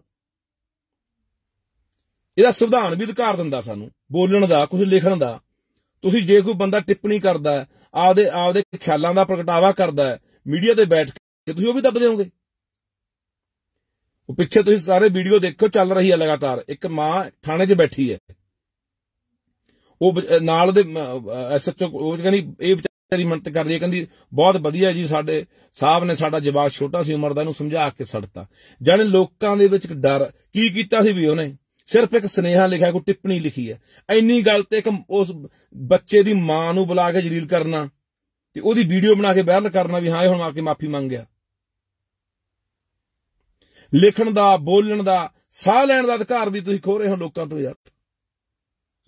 ਇਹਦਾ ਸੰਵਿਧਾਨ ਵੀ ਅਧਿਕਾਰ ਦਿੰਦਾ ਸਾਨੂੰ, ਬੋਲਣ ਦਾ, ਕੁਝ ਲਿਖਣ ਦਾ। ਤੁਸੀਂ ਜੇ ਕੋਈ ਬੰਦਾ ਟਿੱਪਣੀ ਕਰਦਾ ਆਪਦੇ ਆਪਦੇ ਖਿਆਲਾਂ ਦਾ ਪ੍ਰਗਟਾਵਾ ਕਰਦਾ ਹੈ, ਮੀਡੀਆ ਤੇ ਬੈਠ ਕੇ, ਤੁਸੀਂ ਉਹ ਵੀ ਦੱਬ ਦਿਓਗੇ। ਉਹ ਪਿੱਛੇ ਤੁਸੀਂ ਸਾਰੇ ਵੀਡੀਓ ਦੇਖੋ, ਚੱਲ ਰਹੀ ਹੈ ਲਗਾਤਾਰ। ਇੱਕ ਮਾਂ ਥਾਣੇ 'ਚ ਬੈਠੀ ਹੈ। ਉਹ ਬ- ਨਾਲ ਦੇ ਐਸਐਚਓ, ਉਹ ਕਹਿੰਦੀ, ਇਹ ਵਿਚਾਰੀ ਮੰਤ ਕਰ ਰਹੀ ਹੈ। ਕਹਿੰਦੀ, ਬਹੁਤ ਵਧੀਆ ਜੀ ਸਾਡੇ ਸਾਹਿਬ ਨੇ ਸਾਡਾ ਜਵਾਬ ਛੋਟਾ ਸੀ ਉਮਰ ਦਾ, ਇਹਨੂੰ ਸਮਝਾ ਕੇ ਛੱਡਤਾ ਜਾਣੇ ਲੋਕਾਂ ਦੇ ਵਿੱਚ ਡਰ, ਕੀ ਕੀਤਾ ਸੀ ਵੀ ਉਹਨੇ? ਸਿਰਫ ਇੱਕ ਸਨੇਹਾ ਲਿਖਿਆ, ਕੋਈ ਟਿੱਪਣੀ ਲਿਖੀ ਹੈ। ਇੰਨੀ ਗੱਲ ਤੇ ਇੱਕ ਉਸ ਬੱਚੇ ਦੀ ਮਾਂ ਨੂੰ ਬੁਲਾ ਕੇ ਜਲੀਲ ਕਰਨਾ ਤੇ ਉਹਦੀ ਵੀਡੀਓ ਬਣਾ ਕੇ ਵਾਇਰਲ ਕਰਨਾ ਵੀ ਹਾਂ, ਇਹ ਹੁਣ ਆ ਕੇ ਮਾਫੀ ਮੰਗ ਗਿਆ। ਲਿਖਣ ਦਾ, ਬੋਲਣ ਦਾ, ਸਾਹ ਲੈਣ ਦਾ ਅਧਿਕਾਰ ਵੀ ਤੁਸੀਂ ਖੋ ਰਹੇ ਹੋ ਲੋਕਾਂ ਤੋਂ ਯਾਰ।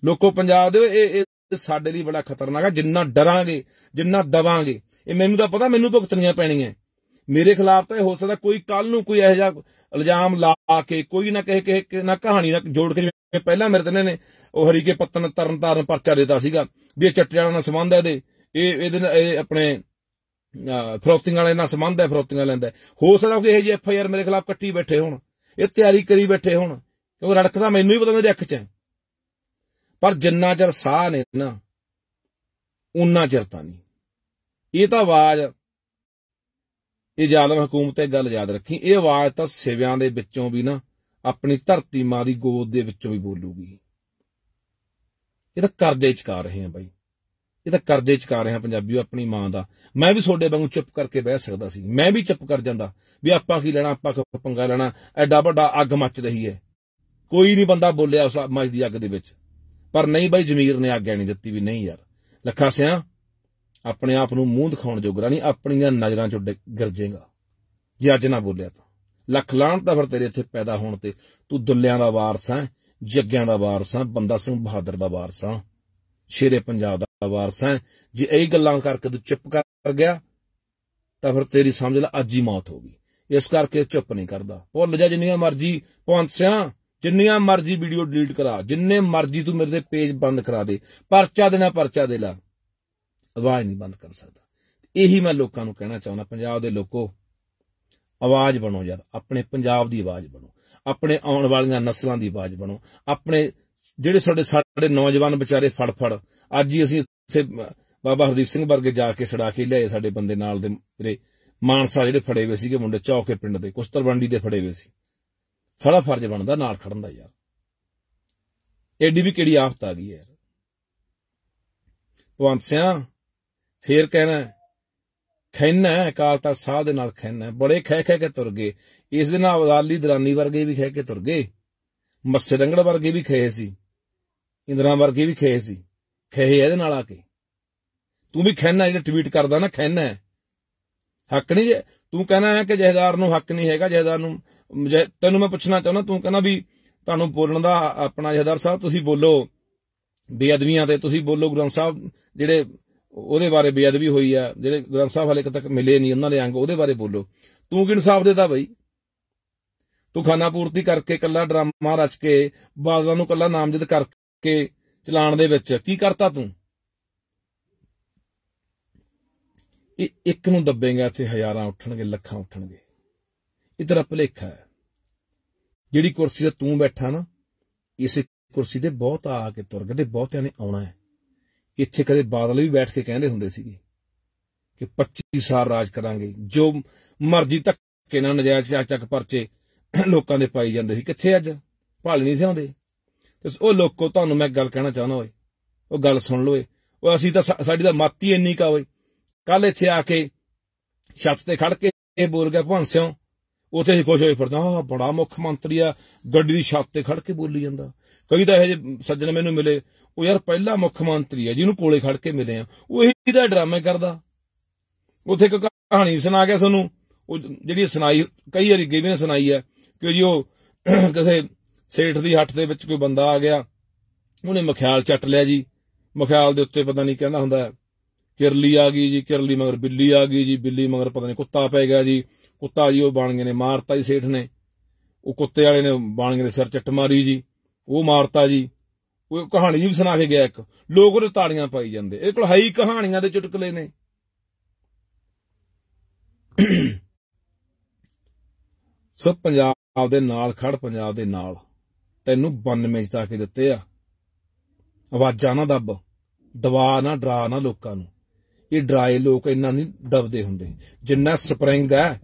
ਲੋਕੋ ਪੰਜਾਬ ਦੇ ਇਹ ਇਹ ਸਾਡੇ ਲਈ ਬੜਾ ਖਤਰਨਾਕ ਹੈ ਜਿੰਨਾ ਡਰਾਂਗੇ, ਜਿੰਨਾ ਦਵਾਂਗੇ, ਇਹ ਮੈਨੂੰ ਤਾਂ ਪਤਾ, ਮੈਨੂੰ ਭੁਗਤਣੀਆਂ ਪੈਣੀਆਂ। ਮੇਰੇ ਖਿਲਾਫ ਤਾਂ ਇਹ ਹੋ ਸਕਦਾ ਕੋਈ ਕੱਲ ਨੂੰ ਕੋਈ ਇਹੋ ਜਿਹਾ ਇਲਜ਼ਾਮ ਲਾ ਕੇ, ਕੋਈ ਨਾ ਕਹੇ ਕਿ ਨਾ ਕਹਾਣੀ ਨਾ ਜੋੜ ਕੇ ਪਹਿਲਾਂ ਮੇਰੇ ਤੇ ਇਹਨਾਂ ਨੇ ਉਹ ਹਰੀਕੇ ਪੱਤਨ ਤਰਨ ਤਾਰਨ ਪਰਚਾ ਦਿੱਤਾ ਸੀਗਾ, ਵੀ ਇਹ ਚੱਟਿਆਂ ਨਾਲ ਸੰਬੰਧ ਹੈ ਇਹਦੇ। ਇਹ, ਇਹਦੇ ਨਾਲ ਇਹ ਆਪਣੇ ਫਰੋਤਿੰਗ ਵਾਲੇ ਨਾਲ ਸੰਬੰਧ ਹੈ ਫਰੋਤੀਆਂ ਲੈਂਦਾ ਹੋ ਸਕਦਾ ਕਿ ਇਹ ਜੀ ਐਫ ਆਈ ਆਰ ਮੇਰੇ ਖਿਲਾਫ ਕੱਟੀ ਬੈਠੇ ਹੋਣ ਇਹ ਤਿਆਰੀ ਕਰੀ ਬੈਠੇ ਹੋਣ ਕਿਉਂਕਿ ਰੜਕਦਾ ਮੈਨੂੰ ਹੀ ਪਤਾ ਮੇਰੀ ਅੱਖ 'ਚ ਪਰ ਜਿੰਨਾ ਚਿਰ ਸਾਹ ਨੇ ਨਾ ਉਨਾ ਚਿਰ ਤਾਂ ਨਹੀਂ ਇਹ ਤਾਂ ਆਵਾਜ਼ ਇਹ ਜ਼ਾਲਮ ਹਕੂਮਤ ਤੇ ਗੱਲ ਯਾਦ ਰੱਖੀ ਇਹ ਆਵਾਜ਼ ਤਾਂ ਸਿਵਿਆਂ ਦੇ ਵਿੱਚੋਂ ਵੀ ਨਾ ਆਪਣੀ ਧਰਤੀ ਮਾਂ ਦੀ ਗੋਦ ਦੇ ਵਿੱਚੋਂ ਵੀ ਬੋਲੂਗੀ ਇਹ ਤਾਂ ਕਰਜ਼ੇ ਚਕਾ ਰਹੇ ਆ ਬਾਈ ਇਹ ਤਾਂ ਕਰਜ਼ੇ ਚਕਾ ਰਿਹਾ ਪੰਜਾਬੀ ਪੰਜਾਬੀਓ ਆਪਣੀ ਮਾਂ ਦਾ। ਮੈਂ ਵੀ ਤੁਹਾਡੇ ਵਾਂਗੂ ਚੁੱਪ ਕਰਕੇ ਬਹਿ ਸਕਦਾ ਸੀ। ਮੈਂ ਵੀ ਚੁੱਪ ਕਰ ਜਾਂਦਾ ਵੀ ਆਪਾਂ ਕੀ ਲੈਣਾ, ਆਪਾਂ ਕਿਉਂ ਪੰਗਾ ਲੈਣਾ। ਐਡਾ ਵੱਡਾ ਅੱਗ ਮੱਚ ਰਹੀ ਹੈ। ਕੋਈ ਨਹੀਂ ਬੰਦਾ ਬੋਲਿਆ ਉਸ ਮੱਚ ਅੱਗ ਦੇ ਵਿੱਚ। ਪਰ ਨਹੀਂ ਬਾਈ, ਜ਼ਮੀਰ ਨੇ ਆਗਿਆ ਨਹੀਂ ਦਿੱਤੀ ਵੀ ਨਹੀਂ ਯਾਰ। ਲੱਖਾ ਸਿਆ, ਆਪਣੇ ਆਪ ਨੂੰ ਮੂੰਹ ਦਿਖਾਉਣ ਜੋਗਰਾ ਨਹੀਂ, ਆਪਣੀਆਂ ਨਜ਼ਰਾਂ ਚੋਂ ਗਿਰਜੇਗਾ। ਜੇ ਅੱਜ ਨਾ ਬੋਲਿਆ ਤਾਂ। ਲੱਖ ਲਾਹਣ ਤਾਂ ਫਿਰ ਤੇਰੇ ਇੱਥੇ ਪੈਦਾ ਹੋਣ ਤੇ। ਤੂੰ ਦੁੱਲਿਆਂ ਦਾ ਵਾਰਸ ਹੈ, ਜੱਗਿਆਂ ਦਾ ਵਾਰਸ ਹੈ, ਬੰਦਾ ਸਿੰਘ ਬਹਾਦਰ ਦਾ ਵਾਰਸ ਹੈ। ਸ਼ੇਰੇ ਪੰਜਾਬ ਦਾ ਵਾਰਸ ਹੈ। ਜੇ ਇਹ ਗੱਲਾਂ ਕਰਕੇ ਤੂੰ ਚੁੱਪ ਕਰ ਗਿਆ, ਤਾਂ ਫਿਰ ਤੇਰੀ ਸਮਝ ਲੈ ਅੱਜ ਹੀ ਮੌਤ ਹੋ ਗਈ। ਇਸ ਕਰਕੇ ਚੁੱਪ ਨਹੀਂ ਕਰਦਾ। ਭੁੱਲ ਜਾ ਜਿੰਨੀਆਂ ਮਰਜ਼ੀ ਪਹੁੰਚਿਆ ਜਿੰਨੀਆਂ ਮਰਜ਼ੀ ਵੀਡੀਓ ਡਿਲੀਟ ਕਰਾ, ਜਿੰਨੇ ਮਰਜ਼ੀ ਤੂੰ ਮੇਰੇ ਦੇ ਪੇਜ ਬੰਦ ਕਰਾ ਦੇ, ਪਰਚਾ ਦੇਣਾ ਪਰਚਾ ਦੇ ਲਾ। ਆਵਾਜ਼ ਨਹੀਂ ਬੰਦ ਕਰ ਸਕਦਾ। ਇਹੀ ਮੈਂ ਲੋਕਾਂ ਨੂੰ ਕਹਿਣਾ ਚਾਹੁੰਦਾ, ਪੰਜਾਬ ਦੇ ਲੋਕੋ, ਆਵਾਜ਼ ਬਣੋ ਯਾਰ। ਆਪਣੇ ਪੰਜਾਬ ਦੀ ਆਵਾਜ਼ ਬਣੋ। ਆਪਣੇ ਆਉਣ ਵਾਲੀਆਂ ਨਸਲਾਂ ਦੀ ਆਵਾਜ਼ ਬਣੋ। ਆਪਣੇ ਜਿਹੜੇ ਸਾਡੇ ਸਾਡੇ ਨੌਜਵਾਨ ਵਿਚਾਰੇ ਫੜ ਫੜ ਅੱਜ ਹੀ ਅਸੀਂ ਉੱਥੇ ਬਾਬਾ ਹਰਦੀਪ ਸਿੰਘ ਵਰਗੇ ਜਾ ਕੇ ਸੜਾ ਕੇ ਲਿਆਏ ਸਾਡੇ ਬੰਦੇ ਨਾਲ ਦੇ ਮੇਰੇ ਮਾਨਸਾ ਜਿਹੜੇ ਫੜੇ ਹੋਏ ਸੀਗੇ ਮੁੰਡੇ ਚੌਕੇ ਪਿੰਡ ਦੇ ਕੁਸਤਰਵੰਡੀ ਦੇ ਫੜੇ ਹੋਏ ਸੀ। ਸਾਡਾ ਫਰਜ਼ ਬਣਦਾ ਨਾਲ ਖੜਨ ਦਾ ਯਾਰ। ਐਡੀ ਵੀ ਕਿਹੜੀ ਆਫਤ ਆ ਗਈ ਹੈ ਯਾਰ। ਭਵੰਤ ਸਿਆ ਫੇਰ ਕਹਿਣਾ ਖੈਨਾ ਹੈ, ਅਕਾਲ ਤਖਤ ਸਾਹਿਬ ਦੇ ਨਾਲ ਖੈਨਾ ਬੜੇ ਖਹਿ ਖਹਿ ਕੇ ਤੁਰ ਗਏ। ਇਸ ਦੇ ਨਾਲ ਅਦਾਲੀ ਦਰਾਨੀ ਵਰਗੇ ਵੀ ਖਹਿ ਕੇ ਤੁਰ ਗਏ। ਮੱਸੇ ਰੰਗੜ ਵਰਗੇ ਵੀ ਖਏ ਸੀ। ਇੰਦਰਾ ਵਰਗੇ ਵੀ ਖਏ ਸੀ। ਖਏ ਇਹਦੇ ਨਾਲ ਆ ਕੇ। ਤੂੰ ਵੀ ਖੈਨਾ ਜਿਹੜਾ ਟਵੀਟ ਕਰਦਾ ਨਾ ਖੈਨਾ ਹੱਕ ਨਹੀਂ ਤੂੰ ਕਹਿਣਾ ਹੈ ਕਿ ਜਹੇਦਾਰ ਨੂੰ ਹੱਕ ਨਹੀਂ ਹੈਗਾ, ਜਹੇਦਾਰ ਨੂੰ ਤੈਨੂੰ ਮੈਂ ਪੁੱਛਣਾ ਚਾਹੁੰਦਾ, ਤੂੰ ਕਹਿੰਦਾ ਵੀ ਤੁਹਾਨੂੰ ਬੋਲਣ ਦਾ, ਆਪਣਾ ਜਹੇਦਾਰ ਸਾਹਿਬ, ਤੁਸੀਂ ਬੋਲੋ। ਬੇਅਦਬੀਆਂ ਤੇ ਤੁਸੀਂ ਬੋਲੋ, ਗ੍ਰੰਥ ਸਾਹਿਬ ਜਿਹੜੇ ਉਹਦੇ ਬਾਰੇ ਬੇਅਦਬੀ ਹੋਈ ਆ, ਜਿਹੜੇ ਗ੍ਰੰਥ ਸਾਹਿਬ ਹਲੇ ਤੱਕ ਮਿਲੇ ਨਹੀਂ, ਉਹਨਾਂ ਦੇ ਅੰਗ ਉਹਦੇ ਬਾਰੇ ਬੋਲੋ। ਤੂੰ ਕਿ ਇਨਸਾਫ ਦੇਦਾ ਬਈ? ਤੂੰ ਖਾਨਾ ਪੂਰਤੀ ਕਰਕੇ ਕੱਲਾ ਡਰਾਮਾ ਰਚ ਕੇ, ਬਾਦਲਾਂ ਨੂੰ ਕੱਲਾ ਨਾਮਜ਼ਦ ਕਰਕੇ ਚਲਾਣ ਦੇ ਵਿੱਚ। ਕੀ ਕਰਤਾ ਤੂੰ? ਇਹ ਇੱਕ ਨੂੰ ਦੱਬੇਗਾ, ਇੱਥੇ ਹਜ਼ਾਰਾਂ ਉੱਠਣਗੇ, ਲੱਖਾਂ ਉੱਠਣਗੇ। ਇਹ ਤੇਰਾ ਭੁਲੇਖਾ ਹੈ। ਜਿਹੜੀ ਕੁਰਸੀ ਤੇ ਤੂੰ ਬੈਠਾ ਨਾ, ਇਸੇ ਕੁਰਸੀ ਤੇ ਬਹੁਤ ਆ ਕੇ ਤੁਰ ਗਏ, ਤੇ ਬਹੁਤਿਆਂ ਨੇ ਆਉਣਾ ਹੈ। ਇੱਥੇ ਕਦੇ ਬਾਦਲ ਵੀ ਬੈਠ ਕੇ ਕਹਿੰਦੇ ਹੁੰਦੇ ਸੀਗੇ ਕਿ 25 ਸਾਲ ਰਾਜ ਕਰਾਂਗੇ। ਜੋ ਮਰਜ਼ੀ ਧੱਕੇ ਨਾਲ ਨਜਾਇਜ਼ ਚੱਕ ਚੱਕ ਪਰਚੇ ਲੋਕਾਂ ਦੇ ਪਾਈ ਜਾਂਦੇ ਸੀ। ਕਿੱਥੇ ਅੱਜ? ਭਾਲ ਨਹੀਂ ਸੀ ਆਉਂਦੇ। ਤੇ ਉਹ ਲੋਕੋ ਤੁਹਾਨੂੰ ਮੈਂ ਗੱਲ ਕਹਿਣਾ ਚਾਹੁੰਦਾ ਓਏ, ਉਹ ਗੱਲ ਸੁਣ ਲਓ ਓਏ। ਉਹ ਅਸੀਂ ਤਾਂ ਸਾਡੀ ਤਾਂ ਮਾਤੀ ਇੰਨੀ ਕਾ ਓਏ। ਕੱਲ ਇੱਥੇ ਆ ਕੇ ਛੱਤ ਤੇ ਖੜ ਕੇ ਇਹ ਬੋਲ ਗਿਆ ਭਵੰਸਿਓ ਉੱਥੇ ਹੀ ਖੁਸ਼ ਹੋਏ ਫਿਰਦਾ, ਆਹ ਬੜਾ ਮੁੱਖ ਮੰਤਰੀ ਆ, ਗੱਡੀ ਦੀ ਛੱਤ ਤੇ ਖੜ ਕੇ ਬੋਲੀ ਜਾਂਦਾ। ਕਈ ਤਾਂ ਇਹ ਜਿਹੇ ਸੱਜਣ ਮੈਨੂੰ ਮਿਲੇ, ਉਹ ਯਾਰ ਪਹਿਲਾ ਮੁੱਖ ਮੰਤਰੀ ਆ, ਜਿਹਨੂੰ ਕੋਲੇ ਖੜ ਕੇ ਮਿਲੇ ਆ। ਉਹ ਇਹੀ ਤਾਂ ਡਰਾਮੇ ਕਰਦਾ। ਉੱਥੇ ਇੱਕ ਕਹਾਣੀ ਸੁਣਾ ਕੇ ਤੁਹਾਨੂੰ, ਉਹ ਜਿਹੜੀ ਸੁਣਾਈ, ਕਈ ਵਾਰੀ ਗੇਵੀ ਨੇ ਸੁਣਾਈ ਹੈ ਕਿ ਜੀ ਉਹ ਕਿਸੇ ਸੇਠ ਦੀ ਹੱਟ ਦੇ ਵਿੱਚ ਕੋਈ ਬੰਦਾ ਆ ਗਿਆ, ਉਹਨੇ ਮਖਿਆਲ ਚੱਟ ਲਿਆ ਜੀ। ਮਖਿਆਲ ਦੇ ਉੱਤੇ ਪਤਾ ਨਹੀਂ ਕਹਿੰਦਾ ਹੁੰਦਾ, ਕਿਰਲੀ ਆ ਗਈ ਜੀ, ਕਿਰਲੀ ਮਗਰ ਬਿੱਲੀ ਆ ਗਈ ਜੀ, ਬਿੱਲੀ ਮਗਰ ਪਤਾ ਨਹੀਂ ਕੁੱਤਾ ਪੈ ਗਿਆ ਜੀ। ਕੁੱਤਾ ਜੀ, ਉਹ ਬਾਣਗੇ ਨੇ ਮਾਰਤਾ ਜੀ ਸੇਠ ਨੇ। ਉਹ ਕੁੱਤੇ ਵਾਲੇ ਨੇ ਬਾਣਗੇ ਨੇ ਸਿਰ ਚੱਟ ਮਾਰੀ ਜੀ। ਉਹ ਮਾਰਤਾ ਜੀ। ਉਹ ਕਹਾਣੀ ਵੀ ਸੁਣਾ ਕੇ ਗਿਆ ਇੱਕ। ਲੋਕ ਉਹਦੇ ਤਾੜੀਆਂ ਪਾਈ ਜਾਂਦੇ। ਇਹ ਕੋਲ ਹੈ ਕਹਾਣੀਆਂ ਦੇ ਚੁਟਕਲੇ ਨੇ। ਸਭ ਪੰਜਾਬ ਦੇ ਨਾਲ ਖੜ, ਪੰਜਾਬ ਦੇ ਨਾਲ। ਤੈਨੂੰ 92 ਚ ਕੇ ਦਿੱਤੇ ਆ। ਆਵਾਜ਼ਾਂ ਨਾ ਦੱਬ, ਦਵਾ ਨਾ ਡਰਾ ਨਾ ਲੋਕਾਂ ਨੂੰ। ਇਹ ਡਰਾਏ ਲੋਕ ਇੰਨਾ ਨਹੀਂ ਦਬਦੇ ਹੁੰਦੇ। ਜਿੰਨਾ ਸਪਰਿੰਗ ਹੈ,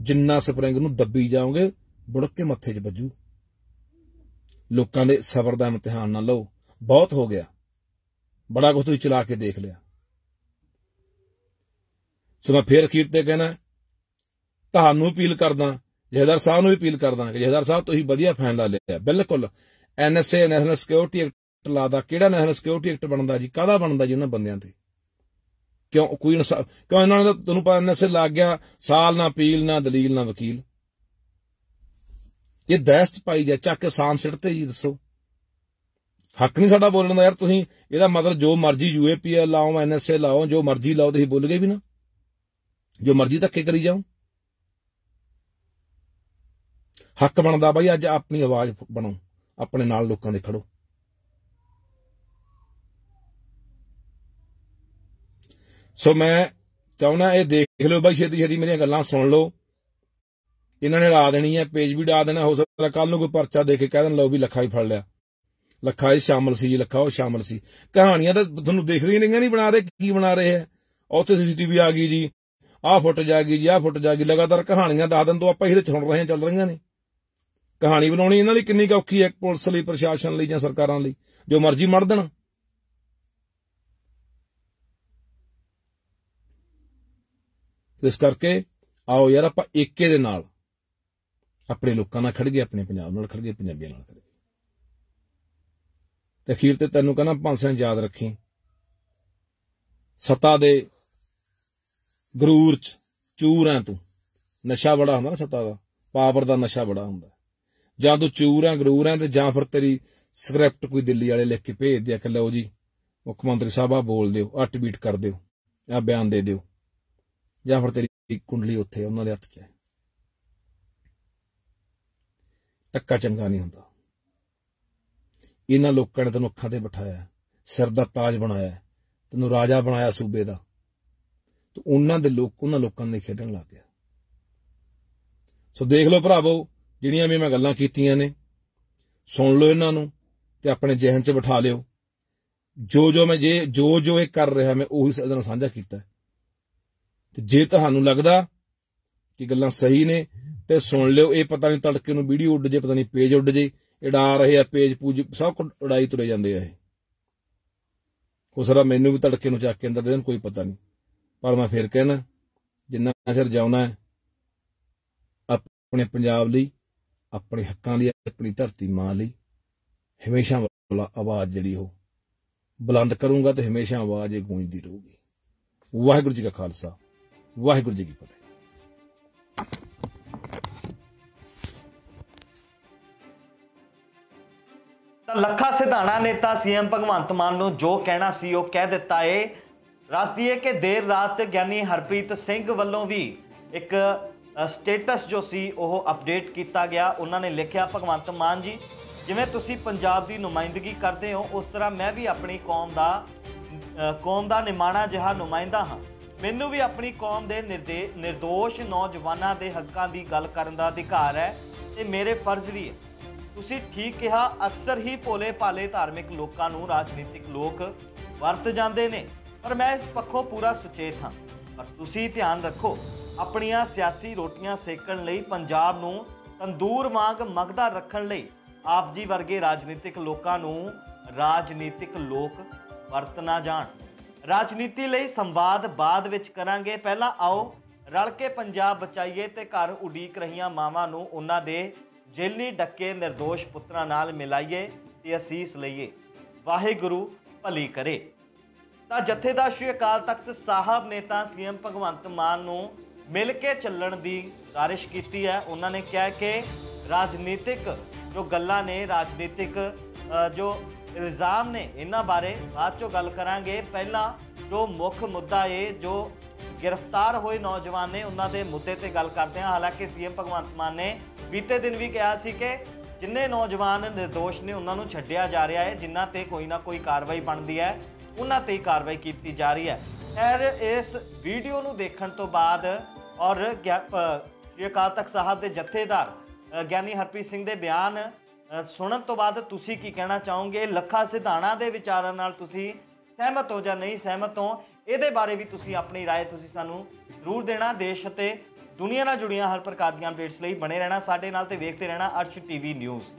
ਜਿੰਨਾ ਸਪਰਿੰਗ ਨੂੰ ਦੱਬੀ ਜਾਓਗੇ, ਬੁੜਕ ਕੇ ਮੱਥੇ 'ਚ ਵੱਜੂ। ਲੋਕਾਂ ਦੇ ਸਬਰ ਦਾ ਇਮਤਿਹਾਨ ਨਾ ਲਓ। ਬਹੁਤ ਹੋ ਗਿਆ। ਬੜਾ ਕੁਝ ਤੁਸੀਂ ਚਲਾ ਕੇ ਦੇਖ ਲਿਆ। ਸੋ ਮੈਂ ਫੇਰ ਅਖੀਰ ਤੇ ਕਹਿਣਾ ਤੁਹਾਨੂੰ ਅਪੀਲ ਕਰਦਾ ਜਹਦਰ ਸਾਹਿਬ ਨੂੰ ਵੀ ਅਪੀਲ ਕਰਦਾ ਕਿ ਜਹਦਰ ਸਾਹਿਬ, ਤੁਸੀਂ ਵਧੀਆ ਫੈਸਲਾ ਲਿਆ। ਬਿਲਕੁਲ ਐਨਐਸਏ ਨੈਸ਼ਨਲ ਸਿਕਿਉਰਿਟੀ ਐਕਟ ਲਾਦਾ। ਕਿਹੜਾ ਨੈਸ਼ਨਲ ਸਿਕਿਉਰਿਟੀ ਐਕਟ ਬਣਦਾ ਜੀ? ਕਾਹਦਾ ਬਣਦਾ ਜੀ ਉਹਨਾਂ ਬੰਦਿਆਂ ਤੇ? ਕਿਉਂ, ਕੋਈ ਇਨਸਾਫ ਕਿਉਂ ਇਹਨਾਂ ਨੇ ਤਾਂ ਤੁਹਾਨੂੰ ਪਤਾ ਐਨਐਸਏ ਲੱਗ ਗਿਆ, ਸਾਲ ਨਾ ਅਪੀਲ, ਨਾ ਦਲੀਲ, ਨਾ ਵਕੀਲ। ਇਹ ਦਹਿਸ਼ਤ ਪਾਈ ਜਾ, ਚੱਕ ਕੇ ਸਾਮ ਸਿੱਟਤੇ ਜੀ, ਦੱਸੋ। ਹੱਕ ਨਹੀਂ ਸਾਡਾ ਬੋਲਣ ਦਾ ਯਾਰ, ਤੁਸੀਂ ਇਹਦਾ ਮਤਲਬ ਜੋ ਮਰਜ਼ੀ ਯੂਏਪੀਐਲ ਲਾਓ ਐਨਐਸਏ ਲਾਓ, ਜੋ ਮਰਜ਼ੀ ਲਾਓ, ਤੁਸੀਂ ਬੋਲ ਗਏ ਵੀ ਨਾ। ਜੋ ਮਰਜ਼ੀ ਧੱਕੇ ਕਰੀ ਜਾਓ। ਹੱਕ ਬਣਦਾ ਬਾਈ, ਅੱਜ ਆਪਣੀ ਆਵਾਜ਼ ਬਣੋ, ਆਪਣੇ ਨਾਲ ਲੋਕਾਂ ਦੇ ਖੜੋ। ਸੋ ਮੈਂ ਚਾਹੁੰਦਾ ਇਹ ਦੇਖ ਲਓ ਬਾਈ, ਛੇਤੀ ਛੇਤੀ ਮੇਰੀਆਂ ਗੱਲਾਂ ਸੁਣ ਲਓ। ਇਹਨਾਂ ਨੇ ਲਾ ਦੇਣੀ ਹੈ, ਪੇਜ ਵੀ ਡਾ ਦੇਣਾ, ਹੋ ਸਕਦਾ ਕੱਲ ਨੂੰ ਕੋਈ ਪਰਚਾ ਦੇ ਕੇ ਕਹਿ ਦੇਣ, ਲਓ ਵੀ ਲੱਖਾ ਹੀ ਫੜ ਲਿਆ। ਲੱਖਾ ਇਹ ਸ਼ਾਮਲ ਸੀ ਜੀ ਲੱਖਾ ਉਹ ਸ਼ਾਮਲ ਸੀ। ਕਹਾਣੀਆਂ ਤਾਂ ਤੁਹਾਨੂੰ ਦੇਖਦੀਆਂ ਨਹੀਂ ਨਹੀਂ ਬਣਾ ਰਹੇ, ਕੀ ਬਣਾ ਰਹੇ ਹੈ? ਉੱਥੇ ਸੀਸੀਟੀਵੀ ਆ ਗਈ ਜੀ। ਆਹ ਫੁੱਟ ਜਾ ਜੀ, ਆਹ ਫੁੱਟ ਜਾ ਲਗਾਤਾਰ ਕਹਾਣੀਆਂ ਦਸ ਦਿਨ ਤੋਂ ਆਪਾਂ ਇਹਦੇ ਚ ਸੁਣ ਰਹੇ ਚੱਲ ਰਹੀਆਂ ਨੇ। ਕਹਾਣੀ ਬਣਾਉਣੀ ਇਹਨਾਂ ਲਈ ਕਿੰਨੀ ਕੁ ਔਖੀ ਹੈ, ਪੁਲਿਸ ਲਈ, ਪ੍ਰਸ਼ਾਸਨ ਲਈ ਜਾਂ ਸਰਕਾਰਾਂ ਲਈ, ਜੋ ਮਰਜ਼ੀ ਮੜ ਦੇਣ। ਇਸ ਕਰਕੇ ਆਓ ਯਾਰ ਆਪਾਂ ਏਕੇ ਦੇ ਨਾਲ ਆਪਣੇ ਲੋਕਾਂ ਨਾਲ ਖੜ ਗਏ, ਆਪਣੇ ਪੰਜਾਬ ਨਾਲ ਖੜ ਗਏ, ਪੰਜਾਬੀਆਂ ਨਾਲ ਖੜ ਗਏ। ਤੇ ਅਖੀਰ ਤੇ ਤੈਨੂੰ ਕਹਿੰਦਾ ਭਾਂਸਾਂ ਯਾਦ ਰੱਖੀ। ਸੱਤਾ ਦੇ ਗਰੂਰ ਚ ਚੂਰ ਹੈ ਤੂੰ। ਨਸ਼ਾ ਬੜਾ ਹੁੰਦਾ ਨਾ ਸੱਤਾ ਦਾ। ਪਾਵਰ ਦਾ ਨਸ਼ਾ ਬੜਾ ਹੁੰਦਾ। ਜਾਂ ਤੂੰ ਚੂਰ ਹੈ ਗਰੂਰ ਹੈ ਤੇ ਜਾਂ ਫਿਰ ਤੇਰੀ ਸਕ੍ਰਿਪਟ ਕੋਈ ਦਿੱਲੀ ਵਾਲੇ ਲਿਖ ਕੇ ਭੇਜ ਦਿਆ ਕਿ ਲਓ ਜੀ, ਮੁੱਖ ਮੰਤਰੀ ਸਾਹਿਬ ਆ, ਬੋਲ ਦਿਓ ਆ ਟਵੀਟ ਕਰ ਦਿਓ ਆ ਬਿਆਨ ਦੇ ਦਿਓ। ਜਾਂ ਫਿਰ ਤੇਰੀ ਕੁੰਡਲੀ ਉੱਥੇ, ਉਹਨਾਂ ਦੇ ਹੱਥ 'ਚ। ਹੈ ਟੱਕਾ ਚੰਗਾ ਨਹੀਂ ਹੁੰਦਾ। ਇਹਨਾਂ ਲੋਕਾਂ ਨੇ ਤੈਨੂੰ ਅੱਖਾਂ ਤੇ ਬਿਠਾਇਆ, ਸਿਰ ਦਾ ਤਾਜ ਬਣਾਇਆ, ਤੈਨੂੰ ਰਾਜਾ ਬਣਾਇਆ ਸੂਬੇ ਦਾ। ਤੇ ਉਹਨਾਂ ਦੇ ਲੋਕ, ਉਹਨਾਂ ਲੋਕਾਂ ਨੇ ਖੇਡਣ ਲੱਗ ਗਿਆ। ਸੋ ਦੇਖ ਲਓ ਭਰਾਵੋ, ਜਿਹੜੀਆਂ ਵੀ ਮੈਂ ਗੱਲਾਂ ਕੀਤੀਆਂ ਨੇ, ਸੁਣ ਲਓ ਇਹਨਾਂ ਨੂੰ ਤੇ ਆਪਣੇ ਜ਼ਿਹਨ 'ਚ ਬਿਠਾ ਲਿਓ। ਜੋ ਜੋ ਮੈਂ, ਜੇ ਜੋ ਜੋ ਇਹ ਕਰ ਰਿਹਾ, ਮੈਂ ਉਹੀ ਸਦਾ ਨਾਲ ਸਾਂਝਾ ਕੀਤਾ। ਤੇ ਜੇ ਤੁਹਾਨੂੰ ਲੱਗਦਾ ਕਿ ਗੱਲਾਂ ਸਹੀ ਨੇ, ਤੇ ਸੁਣ ਲਿਓ, ਇਹ ਪਤਾ ਨਹੀਂ ਤੜਕੇ ਨੂੰ ਵੀਡੀਓ ਉੱਡ ਜੇ, ਪਤਾ ਨਹੀਂ ਪੇਜ ਉੱਡ ਜੇ ਉਡਾ ਰਹੇ ਆ, ਪੇਜ ਪੂਜ, ਸਭ ਕੁਝ ਉਡਾਈ ਤੁਰੇ ਜਾਂਦੇ ਆ ਇਹ। ਕੋਸਰਾ ਮੈਨੂੰ ਵੀ ਤੜਕੇ ਨੂੰ ਚੱਕ ਕੇ ਅੰਦਰ ਦੇਣ, ਕੋਈ ਪਤਾ ਨਹੀਂ। ਪਰ ਮੈਂ ਫਿਰ ਕਹਿਣਾ, ਜਿੰਨਾ ਚਿਰ ਜਾਉਣਾ ਹੈ, ਆਪਣੇ ਪੰਜਾਬ ਲਈ, ਆਪਣੇ ਹੱਕਾਂ ਲਈ, ਆਪਣੀ ਧਰਤੀ ਮਾਂ ਲਈ, ਹਮੇਸ਼ਾ ਆਵਾਜ਼ ਜਿਹੜੀ ਉਹ ਬੁਲੰਦ ਕਰੂੰਗਾ ਤੇ ਹਮੇਸ਼ਾ ਆਵਾਜ਼ ਇਹ ਗੂੰਜਦੀ ਰਹੂਗੀ। ਵਾਹਿਗੁਰੂ ਜੀ ਕਾ ਖਾਲਸਾ, ਵਾਹਿਗੁਰੂ ਜੀ ਕੀ ਫਤਿਹ। ਤਾਂ ਲੱਖਾ ਸਿਧਾਣਾ ਨੇਤਾ ਸੀਐਮ ਭਗਵੰਤ ਮਾਨ ਨੂੰ ਜੋ ਕਹਿਣਾ ਸੀ ਉਹ ਕਹਿ ਦਿੱਤਾ ਏ ਰਸਦੀਏ ਕਿ ਦੇਰ ਰਾਤ ਗਿਆਨੀ ਹਰਪ੍ਰੀਤ ਸਿੰਘ ਵੱਲੋਂ ਵੀ ਇੱਕ ਸਟੇਟਸ ਜੋ ਸੀ ਉਹ ਅਪਡੇਟ ਕੀਤਾ ਗਿਆ। ਉਹਨਾਂ ਨੇ ਲਿਖਿਆ, ਭਗਵੰਤ ਮਾਨ ਜੀ, ਜਿਵੇਂ ਤੁਸੀਂ ਪੰਜਾਬ ਦੀ ਨੁਮਾਇੰਦਗੀ ਕਰਦੇ ਹੋ, ਉਸ ਤਰ੍ਹਾਂ ਮੈਂ ਵੀ ਆਪਣੀ ਕੌਮ ਦਾ ਕੌਮ ਦਾ ਨਿਮਾਣਾ ਜਿਹਾ ਨੁਮਾਇੰਦਾ ਹਾਂ। ਮੈਨੂੰ ਵੀ ਆਪਣੀ ਕੌਮ ਦੇ ਨਿਰਦੇ નિર્ਦੋਸ਼ ਨੌਜਵਾਨਾਂ ਦੇ ਹੱਕਾਂ ਦੀ ਗੱਲ ਕਰਨ ਦਾ ਅਧਿਕਾਰ ਹੈ ਤੇ ਮੇਰੇ ਫਰਜ਼ ਵੀ ਹੈ। ਤੁਸੀਂ ਠੀਕ ਕਿਹਾ, ਅਕਸਰ ਹੀ ਭੋਲੇ ਭਾਲੇ ਧਾਰਮਿਕ ਲੋਕਾਂ ਨੂੰ ਰਾਜਨੀਤਿਕ ਲੋਕ ਵਰਤ ਜਾਂਦੇ ਨੇ। ਪਰ ਮੈਂ ਇਸ ਪੱਖੋਂ ਪੂਰਾ ਸੁਚੇਤ ਹਾਂ। ਪਰ ਤੁਸੀਂ ਧਿਆਨ ਰੱਖੋ, ਆਪਣੀਆਂ ਸਿਆਸੀ ਰੋਟੀਆਂ ਸੇਕਣ ਲਈ ਪੰਜਾਬ ਨੂੰ ਤੰਦੂਰ ਵਾਂਗ ਮਗਦਾ ਰੱਖਣ ਲਈ ਆਪ ਜੀ ਵਰਗੇ ਰਾਜਨੀਤਿਕ ਲੋਕਾਂ ਨੂੰ ਰਾਜਨੀਤਿਕ ਲੋਕ ਵਰਤ ਨਾ ਜਾਣ। ਰਾਜਨੀਤੀ ਲਈ ਸੰਵਾਦ ਬਾਅਦ ਵਿੱਚ ਕਰਾਂਗੇ। ਪਹਿਲਾਂ ਆਓ, ਰਲ ਕੇ ਪੰਜਾਬ ਬਚਾਈਏ ਤੇ ਘਰ ਉਡੀਕ ਰਹੀਆਂ ਮਾਵਾਂ ਨੂੰ ਉਹਨਾਂ ਦੇ ਜੇਲੀ ਡੱਕੇ નિર્ਦੋਸ਼ ਪੁੱਤਰਾਂ ਨਾਲ ਮਿਲਾਈਏ ਤੇ ਅਸੀਸ ਲਈਏ। ਵਾਹਿਗੁਰੂ ਭਲੀ ਕਰੇ। ਤਾਂ ਜਥੇਦਾਰ ਸ਼੍ਰੀ ਅਕਾਲ ਤਖਤ ਸਾਹਿਬ ਨੇ ਤਾਂ ਸੀਐਮ ਭਗਵੰਤ ਮਾਨ ਨੂੰ ਮਿਲ ਕੇ ਚੱਲਣ ਦੀ ਗੁਜ਼ਾਰਿਸ਼ ਕੀਤੀ ਹੈ। ਉਹਨਾਂ ਨੇ ਕਿਹਾ ਕਿ ਰਾਜਨੀਤਿਕ ਜੋ ਗੱਲਾਂ ਨੇ, ਰਾਜਨੀਤਿਕ ਜੋ ਇਲਜ਼ਾਮ ਨੇ, ਇਹਨਾਂ ਬਾਰੇ ਬਾਅਦ ਚੋਂ ਗੱਲ ਕਰਾਂਗੇ। ਪਹਿਲਾਂ ਜੋ ਮੁੱਖ ਮੁੱਦਾ ਇਹ ਜੋ ਗ੍ਰਿਫਤਾਰ ਹੋਏ ਨੌਜਵਾਨ ਨੇ, ਉਹਨਾਂ ਦੇ ਮੁੱਦੇ ਤੇ ਗੱਲ ਕਰਦੇ ਹਾਂ। ਹਾਲਾਂਕਿ ਸੀਐਮ ਭਗਵੰਤ ਮਾਨ ਨੇ ਬੀਤੇ ਦਿਨ ਵੀ ਕਿਹਾ ਸੀ ਕਿ ਜਿੰਨੇ ਨੌਜਵਾਨ નિર્ਦੋਸ਼ ਨੇ, ਉਹਨਾਂ ਨੂੰ ਛੱਡਿਆ ਜਾ ਰਿਹਾ ਹੈ, ਜਿਨ੍ਹਾਂ ਤੇ ਕੋਈ ਨਾ ਕੋਈ ਕਾਰਵਾਈ ਬਣਦੀ ਹੈ। ਉਹਨਾਂ ਤੇ ਹੀ ਕਾਰਵਾਈ ਕੀਤੀ ਜਾ ਰਹੀ ਹੈ ਖੈਰ ਇਸ ਵੀਡੀਓ ਨੂੰ ਦੇਖਣ ਤੋਂ ਬਾਅਦ ਔਰ ਗਿਆ- ਅ, ਸ਼੍ਰੀ ਅਕਾਲ ਤਖਤ ਸਾਹਿਬ ਦੇ ਜਥੇਦਾਰ ਅ, ਗਿਆਨੀ ਹਰਪ੍ਰੀਤ ਸਿੰਘ ਦੇ ਬਿਆਨ ਅ, ਸੁਣਨ ਤੋਂ ਬਾਅਦ ਤੁਸੀਂ ਕੀ ਕਹਿਣਾ ਚਾਹੋਗੇ ਲੱਖਾ ਸਿਧਾਣਾ ਦੇ ਵਿਚਾਰਾਂ ਨਾਲ ਤੁਸੀਂ ਸਹਿਮਤ ਹੋ ਜਾਂ ਨਹੀਂ ਸਹਿਮਤ ਹੋ ਇਹਦੇ ਬਾਰੇ ਵੀ ਤੁਸੀਂ ਆਪਣੀ رائے ਤੁਸੀਂ ਸਾਨੂੰ ਜ਼ਰੂਰ ਦੇਣਾ ਦੇਸ਼ ਅਤੇ ਦੁਨੀਆ ਨਾਲ ਜੁੜੀਆਂ ਹਰ ਪ੍ਰਕਾਰ ਦੀਆਂ ਅਪਡੇਟਸ ਲਈ ਬਣੇ ਰਹਿਣਾ ਸਾਡੇ ਨਾਲ ਤੇ ਵੇਖਦੇ ਰਹਿਣਾ ਅਰਸ਼ ਟੀਵੀ ਨਿਊਜ਼